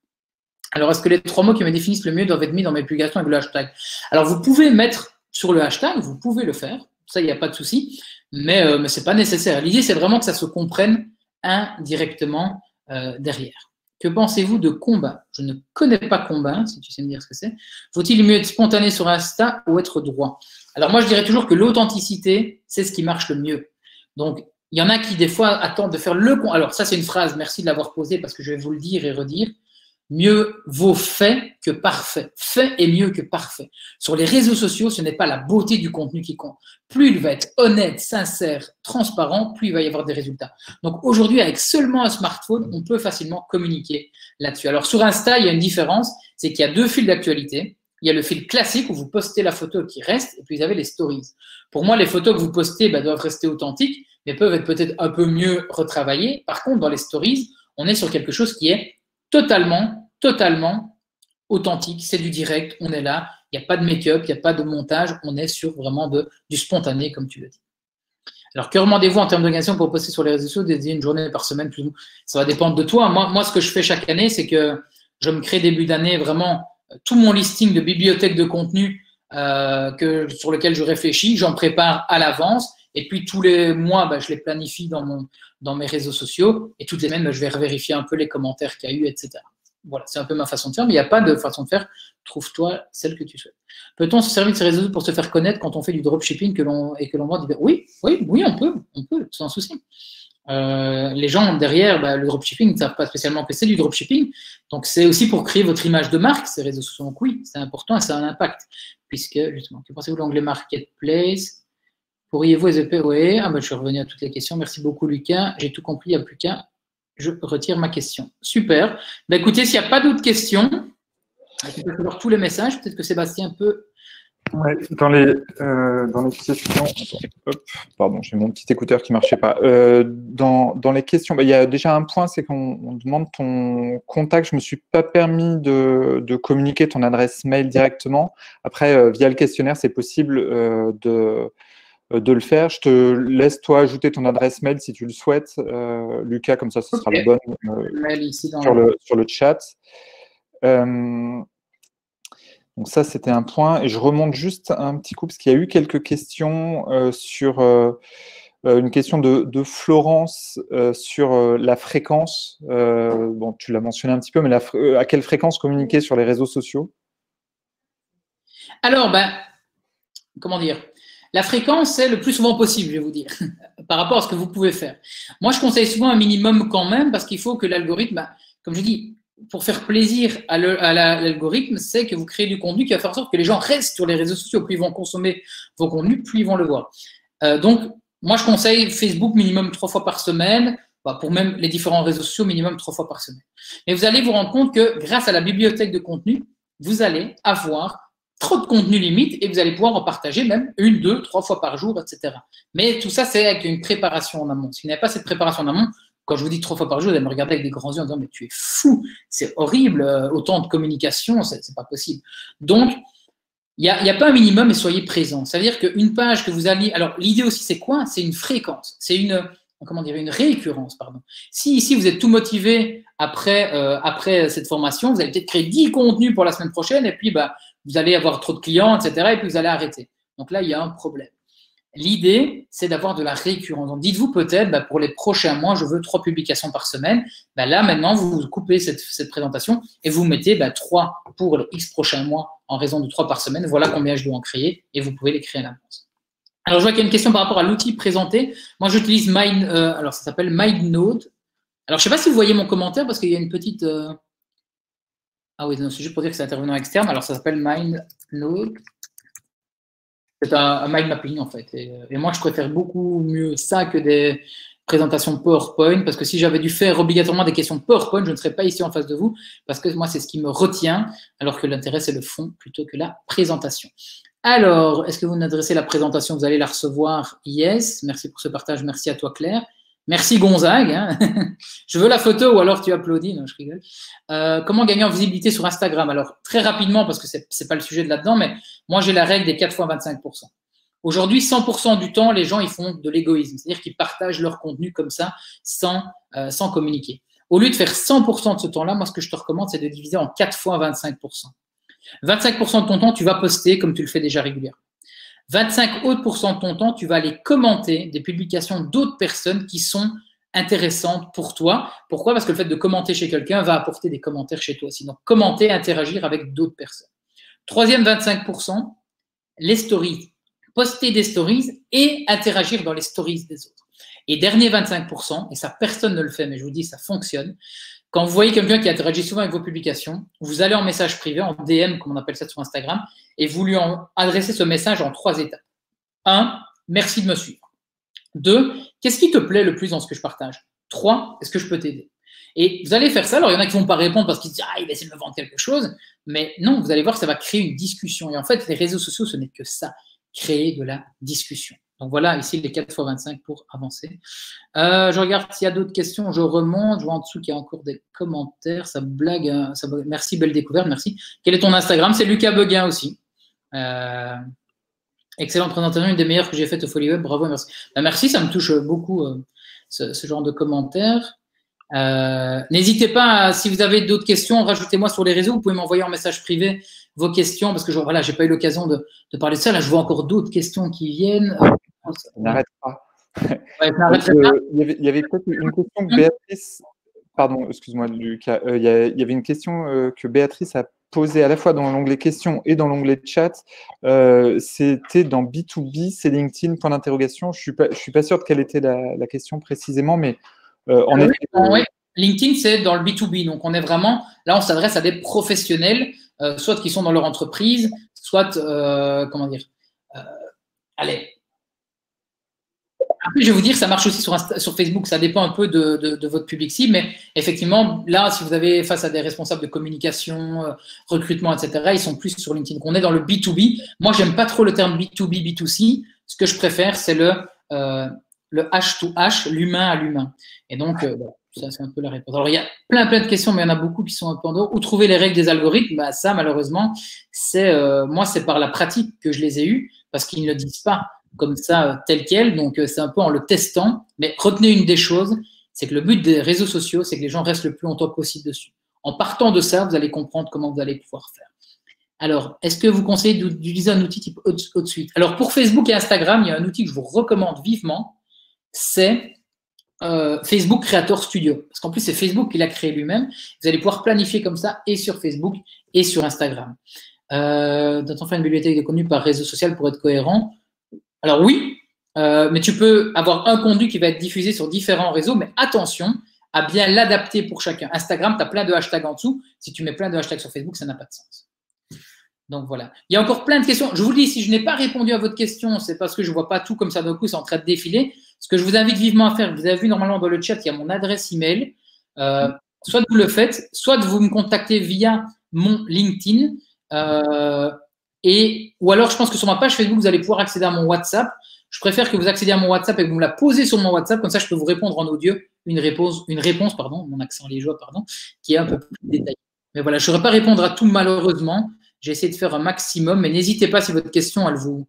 Alors, est-ce que les trois mots qui me définissent le mieux doivent être mis dans mes publications avec le hashtag? Alors, vous pouvez mettre sur le hashtag, vous pouvez le faire. Ça, il n'y a pas de souci mais, euh, ce n'est pas nécessaire. L'idée, c'est vraiment que ça se comprenne indirectement euh, derrière. Que pensez-vous de combat? Je ne connais pas combat, si tu sais me dire ce que c'est. Faut-il mieux être spontané sur Insta ou être droit? Alors moi, je dirais toujours que l'authenticité, c'est ce qui marche le mieux. Donc, il y en a qui, des fois, attendent de faire le... Alors, ça, c'est une phrase, merci de l'avoir posée, parce que je vais vous le dire et redire mieux vaut fait que parfait. Fait est mieux que parfait. Sur les réseaux sociaux, ce n'est pas la beauté du contenu qui compte. Plus il va être honnête, sincère, transparent, plus il va y avoir des résultats. Donc aujourd'hui, avec seulement un smartphone, on peut facilement communiquer là-dessus. Alors sur Insta, il y a une différence, c'est qu'il y a deux fils d'actualité. Il y a le fil classique où vous postez la photo qui reste, et puis vous avez les stories. Pour moi, les photos que vous postez bah, doivent rester authentiques, mais peuvent être peut-être un peu mieux retravaillées. Par contre, dans les stories, on est sur quelque chose qui est totalement, totalement authentique. C'est du direct, on est là. Il n'y a pas de make-up, il n'y a pas de montage. On est sur vraiment du spontané, comme tu le dis. Alors, que demandez-vous en termes d'organisation pour poster sur les réseaux sociaux, dédier une journée par semaine plus Ça va dépendre de toi. Moi, moi, ce que je fais chaque année, c'est que je me crée début d'année vraiment euh, tout mon listing de bibliothèques de contenu euh, sur lequel je réfléchis. J'en prépare à l'avance. Et puis, tous les mois, bah, je les planifie dans mes réseaux sociaux et toutes les semaines, je vais vérifier un peu les commentaires qu'il y a eu, etc. Voilà, c'est un peu ma façon de faire, mais il n'y a pas de façon de faire. Trouve-toi celle que tu souhaites. Peut-on se servir de ces réseaux pour se faire connaître quand on fait du dropshipping que et que l'on vend Oui, oui, oui, on peut, on peut, sans souci. Euh, les gens derrière, bah, le dropshipping ne savent pas spécialement que c'est du dropshipping. Donc, c'est aussi pour créer votre image de marque, ces réseaux sociaux. Oui, c'est important et ça a un impact. Puisque, justement, que pensez-vous de l'onglet Marketplace? Pourriez-vous les Oui, ah ben, je suis revenu à toutes les questions. Merci beaucoup, Lucas. J'ai tout compris, il n'y a plus qu'à. Je retire ma question. Super. Ben, écoutez, s'il n'y a pas d'autres questions, je peux voir tous les messages. Peut-être que Sébastien peut. Dans, les, euh, dans les questions. Pardon, j'ai mon petit écouteur qui ne marchait pas. Euh, dans, les questions, ben, il y a déjà un point c'est qu'on demande ton contact. Je ne me suis pas permis de, de, communiquer ton adresse mail directement. Après, euh, via le questionnaire, c'est possible de de le faire. Je te laisse, toi, ajouter ton adresse mail si tu le souhaites, Lucas, comme ça, ce sera la bonne sur, le, sur le chat. donc ça, c'était un point. Et je remonte juste un petit coup, parce qu'il y a eu quelques questions sur une question de, Florence sur la fréquence. bon, tu l'as mentionné un petit peu, mais à quelle fréquence communiquer sur les réseaux sociaux? Alors, ben, comment dire? La fréquence, c'est le plus souvent possible, je vais vous dire, par rapport à ce que vous pouvez faire. Moi, je conseille souvent un minimum quand même, parce qu'il faut que l'algorithme, bah, comme je dis, pour faire plaisir à l'algorithme, c'est que vous créez du contenu qui va faire en sorte que les gens restent sur les réseaux sociaux. Plus ils vont consommer vos contenus, plus ils vont le voir. Euh, donc, moi, je conseille Facebook minimum trois fois par semaine, bah, pour même les différents réseaux sociaux, minimum trois fois par semaine. Mais vous allez vous rendre compte que grâce à la bibliothèque de contenu, vous allez avoir trop de contenu limite et vous allez pouvoir en partager même une, deux, trois fois par jour, etc. Mais tout ça, c'est avec une préparation en amont. Si vous n'avez pas cette préparation en amont, quand je vous dis trois fois par jour, vous allez me regarder avec des grands yeux en disant Mais tu es fou, c'est horrible, euh, autant de communication, c'est pas possible. Donc, il n'y a, a, pas un minimum et soyez présent. C'est-à-dire qu'une page que vous allez. Alors, l'idée aussi, c'est quoi? C'est une fréquence. C'est une, comment dire, une récurrence, pardon. Si ici vous êtes tout motivé après, euh, après cette formation, vous allez peut-être créer 10 contenus pour la semaine prochaine et puis bah, vous allez avoir trop de clients, etc. Et puis vous allez arrêter. Donc là, il y a un problème. L'idée, c'est d'avoir de la récurrence. Donc dites-vous peut-être, bah, pour les prochains mois, je veux trois publications par semaine. Bah, là, maintenant, vous coupez cette, présentation et vous mettez bah, trois pour les X prochains mois en raison de trois par semaine. Voilà combien je dois en créer et vous pouvez les créer à l'avance. Alors, je vois qu'il y a une question par rapport à l'outil présenté. Moi, j'utilise Mind, euh, alors ça s'appelle MindNode. Alors, je ne sais pas si vous voyez mon commentaire parce qu'il y a une petite. Euh, ah oui, c'est juste pour dire que c'est intervenant externe. Alors, ça s'appelle MindNode. C'est un, mind mapping en fait. Et, moi, je préfère beaucoup mieux ça que des présentations PowerPoint parce que si j'avais dû faire obligatoirement des questions PowerPoint, je ne serais pas ici en face de vous parce que moi, c'est ce qui me retient alors que l'intérêt, c'est le fond plutôt que la présentation. Alors, est-ce que vous adressez la présentation? Vous allez la recevoir Yes. Merci pour ce partage. Merci à toi, Claire. Merci, Gonzague. Hein. je veux la photo ou alors tu applaudis. Non, je rigole. Euh, comment gagner en visibilité sur Instagram? Alors, très rapidement, parce que ce n'est pas le sujet de là-dedans, mais moi, j'ai la règle des 4 fois 25% Aujourd'hui, 100% du temps, les gens ils font de l'égoïsme, c'est-à-dire qu'ils partagent leur contenu comme ça, sans, euh, sans communiquer. Au lieu de faire 100% de ce temps-là, moi, ce que je te recommande, c'est de diviser en 4 fois 25%. 25% de ton temps, tu vas poster comme tu le fais déjà régulièrement. 25 autres de ton temps, tu vas aller commenter des publications d'autres personnes qui sont intéressantes pour toi. Pourquoi? Parce que le fait de commenter chez quelqu'un va apporter des commentaires chez toi. Donc, commenter, interagir avec d'autres personnes. Troisième 25%, les stories. Poster des stories et interagir dans les stories des autres. Et dernier 25%, et ça personne ne le fait, mais je vous dis, ça fonctionne, quand vous voyez quelqu'un qui interagit souvent avec vos publications, vous allez en message privé, en DM, comme on appelle ça sur Instagram, et vous lui adressez ce message en trois étapes. Un, merci de me suivre. Deux, qu'est-ce qui te plaît le plus dans ce que je partage? Trois, est-ce que je peux t'aider? Et vous allez faire ça. Alors, il y en a qui ne vont pas répondre parce qu'ils disent Ah, il va essayer de me vendre quelque chose. Mais non, vous allez voir, ça va créer une discussion. Et en fait, les réseaux sociaux, ce n'est que ça créer de la discussion. Donc voilà, ici les 4 x 25 pour avancer. Euh, je regarde s'il y a d'autres questions, je remonte, je vois en dessous qu'il y a encore des commentaires, ça blague, ça merci, belle découverte, merci. Quel est ton Instagram? C'est Lucas Beguin aussi. Euh, excellente présentation, une des meilleures que j'ai faites au Folie Web, bravo, merci. Ben, merci, ça me touche beaucoup euh, ce, genre de commentaires. N'hésitez pas, si vous avez d'autres questions, rajoutez-moi sur les réseaux, vous pouvez m'envoyer en message privé vos questions, parce que je, voilà, pas eu l'occasion de, de, parler de ça. Là, je vois encore d'autres questions qui viennent. N'arrête pas. Euh, il y avait, peut-être une question que Béatrice, pardon, excuse-moi Lucas, euh, il, y avait une question euh, que Béatrice a posée à la fois dans l'onglet questions et dans l'onglet chat. C'était dans B2B, c'est LinkedIn, point d'interrogation. Je ne suis, pas, sûr de quelle était la, question précisément, mais en effet. Oui, LinkedIn, c'est dans le B2B. Donc, on est vraiment, là, on s'adresse à des professionnels, soit qui sont dans leur entreprise, soit, comment dire, allez, après, je vais vous dire, ça marche aussi sur, Facebook. Ça dépend un peu de, votre public cible. Mais effectivement, là, si vous avez face à des responsables de communication, euh, recrutement, etc., ils sont plus sur LinkedIn. On est dans le B2B. Moi, j'aime pas trop le terme B2B, B2C. Ce que je préfère, c'est le, euh, le H to H, l'humain à l'humain. Et donc, euh, ça, c'est un peu la réponse. Alors, il y a plein, plein de questions, mais il y en a beaucoup qui sont un peu en dehors. Où trouver les règles des algorithmes? Bah, Ça, malheureusement, c'est moi, c'est par la pratique que je les ai eues parce qu'ils ne le disent pas. Comme ça, tel quel. Donc, c'est un peu en le testant. Mais retenez une des choses, c'est que le but des réseaux sociaux, c'est que les gens restent le plus longtemps possible dessus. En partant de ça, vous allez comprendre comment vous allez pouvoir faire. Alors, est-ce que vous conseillez d'utiliser un outil type suite Alors, pour Facebook et Instagram, il y a un outil que je vous recommande vivement, c'est euh, Facebook Creator Studio. Parce qu'en plus, c'est Facebook qui l'a créé lui-même. Vous allez pouvoir planifier comme ça et sur Facebook et sur Instagram. Euh, D'entendre faire une bibliothèque de par réseau social pour être cohérent. Alors oui, euh, mais tu peux avoir un contenu qui va être diffusé sur différents réseaux, mais attention à bien l'adapter pour chacun. Instagram, tu as plein de hashtags en dessous. Si tu mets plein de hashtags sur Facebook, ça n'a pas de sens. Donc voilà. Il y a encore plein de questions. Je vous dis, si je n'ai pas répondu à votre question, c'est parce que je ne vois pas tout comme ça d'un coup, c'est en train de défiler. Ce que je vous invite vivement à faire, vous avez vu normalement dans le chat, il y a mon adresse email. Euh, soit vous le faites, soit vous me contactez via mon LinkedIn. Euh, et, ou alors, je pense que sur ma page Facebook, vous allez pouvoir accéder à mon WhatsApp. Je préfère que vous accédiez à mon WhatsApp et que vous me la posez sur mon WhatsApp. Comme ça, je peux vous répondre en audio une réponse, une réponse pardon, mon accent liégeois, pardon, qui est un peu plus détaillée. Mais voilà, je ne saurais pas répondre à tout malheureusement. J'ai essayé de faire un maximum, mais n'hésitez pas si votre question, elle vous,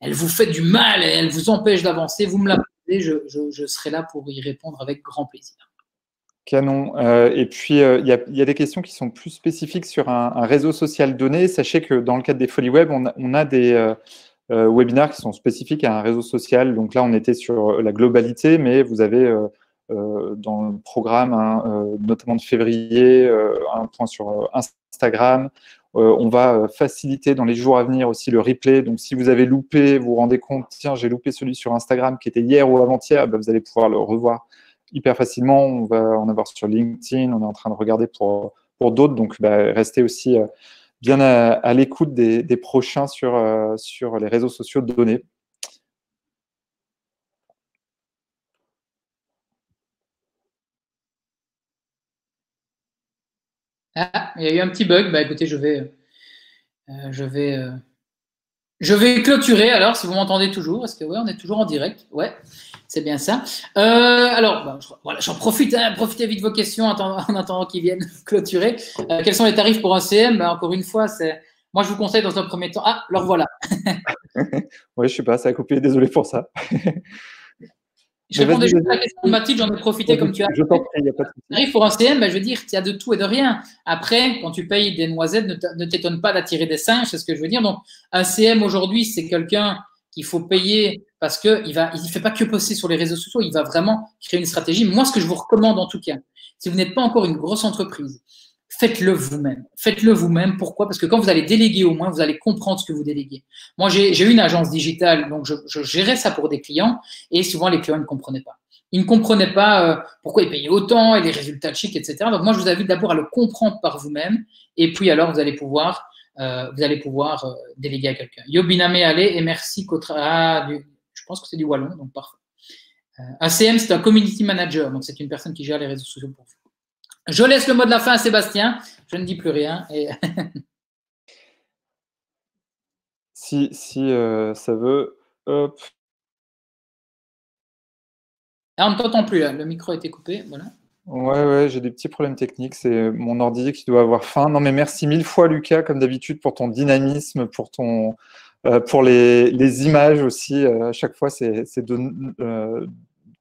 elle vous fait du mal elle vous empêche d'avancer, vous me la posez, je, je, serai là pour y répondre avec grand plaisir. Canon. Euh, et puis, euh, il y, a des questions qui sont plus spécifiques sur un, réseau social donné. Sachez que dans le cadre des Folies Web, on a, des euh, webinaires qui sont spécifiques à un réseau social. Donc là, on était sur la globalité, mais vous avez dans le programme, notamment de février, un point sur Instagram. Euh, on va euh, faciliter dans les jours à venir aussi le replay. Donc, si vous avez loupé, vous vous rendez compte, tiens, j'ai loupé celui sur Instagram qui était hier ou avant-hier, bah, vous allez pouvoir le revoir hyper facilement. On va en avoir sur LinkedIn. On est en train de regarder pour, pour d'autres. Donc, bah, restez aussi euh, bien à, l'écoute des, prochains sur, sur les réseaux sociaux de données. Ah, il y a eu un petit bug. Bah écoutez, je vais, euh, je vais, euh, je vais clôturer alors, si vous m'entendez toujours. Est-ce que ouais, on est toujours en direct Ouais, c'est bien ça. Euh, alors, bah, voilà, j'en profite. Hein, profitez vite de vos questions en attendant, qu'ils viennent clôturer. quels sont les tarifs pour un CM bah, Encore une fois, c'est moi, je vous conseille dans un premier temps. Ah, alors voilà. oui, je sais pas, ça a coupé. Désolé pour ça. Je répondais juste à la question de Mathilde, j'en ai profité comme tu as. Je t'en prie, il n'y a pas de souci. pour un CM, ben, je veux dire, il y a de tout et de rien. Après, quand tu payes des noisettes, ne t'étonne pas d'attirer des singes, c'est ce que je veux dire. Donc, un CM aujourd'hui, c'est quelqu'un qu'il faut payer parce qu'il ne il fait pas que poster sur les réseaux sociaux, il va vraiment créer une stratégie. Moi, ce que je vous recommande en tout cas, si vous n'êtes pas encore une grosse entreprise, faites-le vous-même. Faites-le vous-même. Pourquoi? Parce que quand vous allez déléguer au moins, vous allez comprendre ce que vous déléguez. Moi, j'ai une agence digitale, donc je, gérais ça pour des clients, et souvent les clients ne comprenaient pas. Ils ne comprenaient pas euh, pourquoi ils payaient autant et les résultats chics, etc. Donc moi, je vous invite d'abord à le comprendre par vous-même, et puis alors vous allez pouvoir, euh, vous allez pouvoir euh, déléguer à quelqu'un. Yobiname allez et merci Kotra. je pense que c'est du wallon, donc parfait. un CM, c'est un community manager, donc c'est une personne qui gère les réseaux sociaux pour vous. Je laisse le mot de la fin à Sébastien. Je ne dis plus rien. si si euh, ça veut. Hop. Ah, on ne t'entend plus, là. le micro a été coupé. Voilà. Ouais, ouais, j'ai des petits problèmes techniques. C'est mon ordi qui doit avoir faim. Non, mais merci mille fois, Lucas, comme d'habitude, pour ton dynamisme, pour, ton, euh, pour les, images aussi. Euh, à chaque fois, c'est de,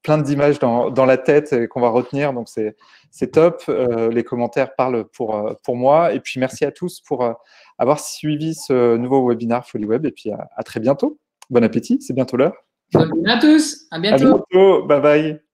plein d'images dans, dans, la tête qu'on va retenir. Donc, c'est c'est top. Euh, les commentaires parlent pour, euh, pour moi. Et puis, merci à tous pour euh, avoir suivi ce nouveau webinaire Folie Web. Et puis, à, très bientôt. Bon appétit, c'est bientôt l'heure. À tous. À bientôt. À bientôt. Bye bye.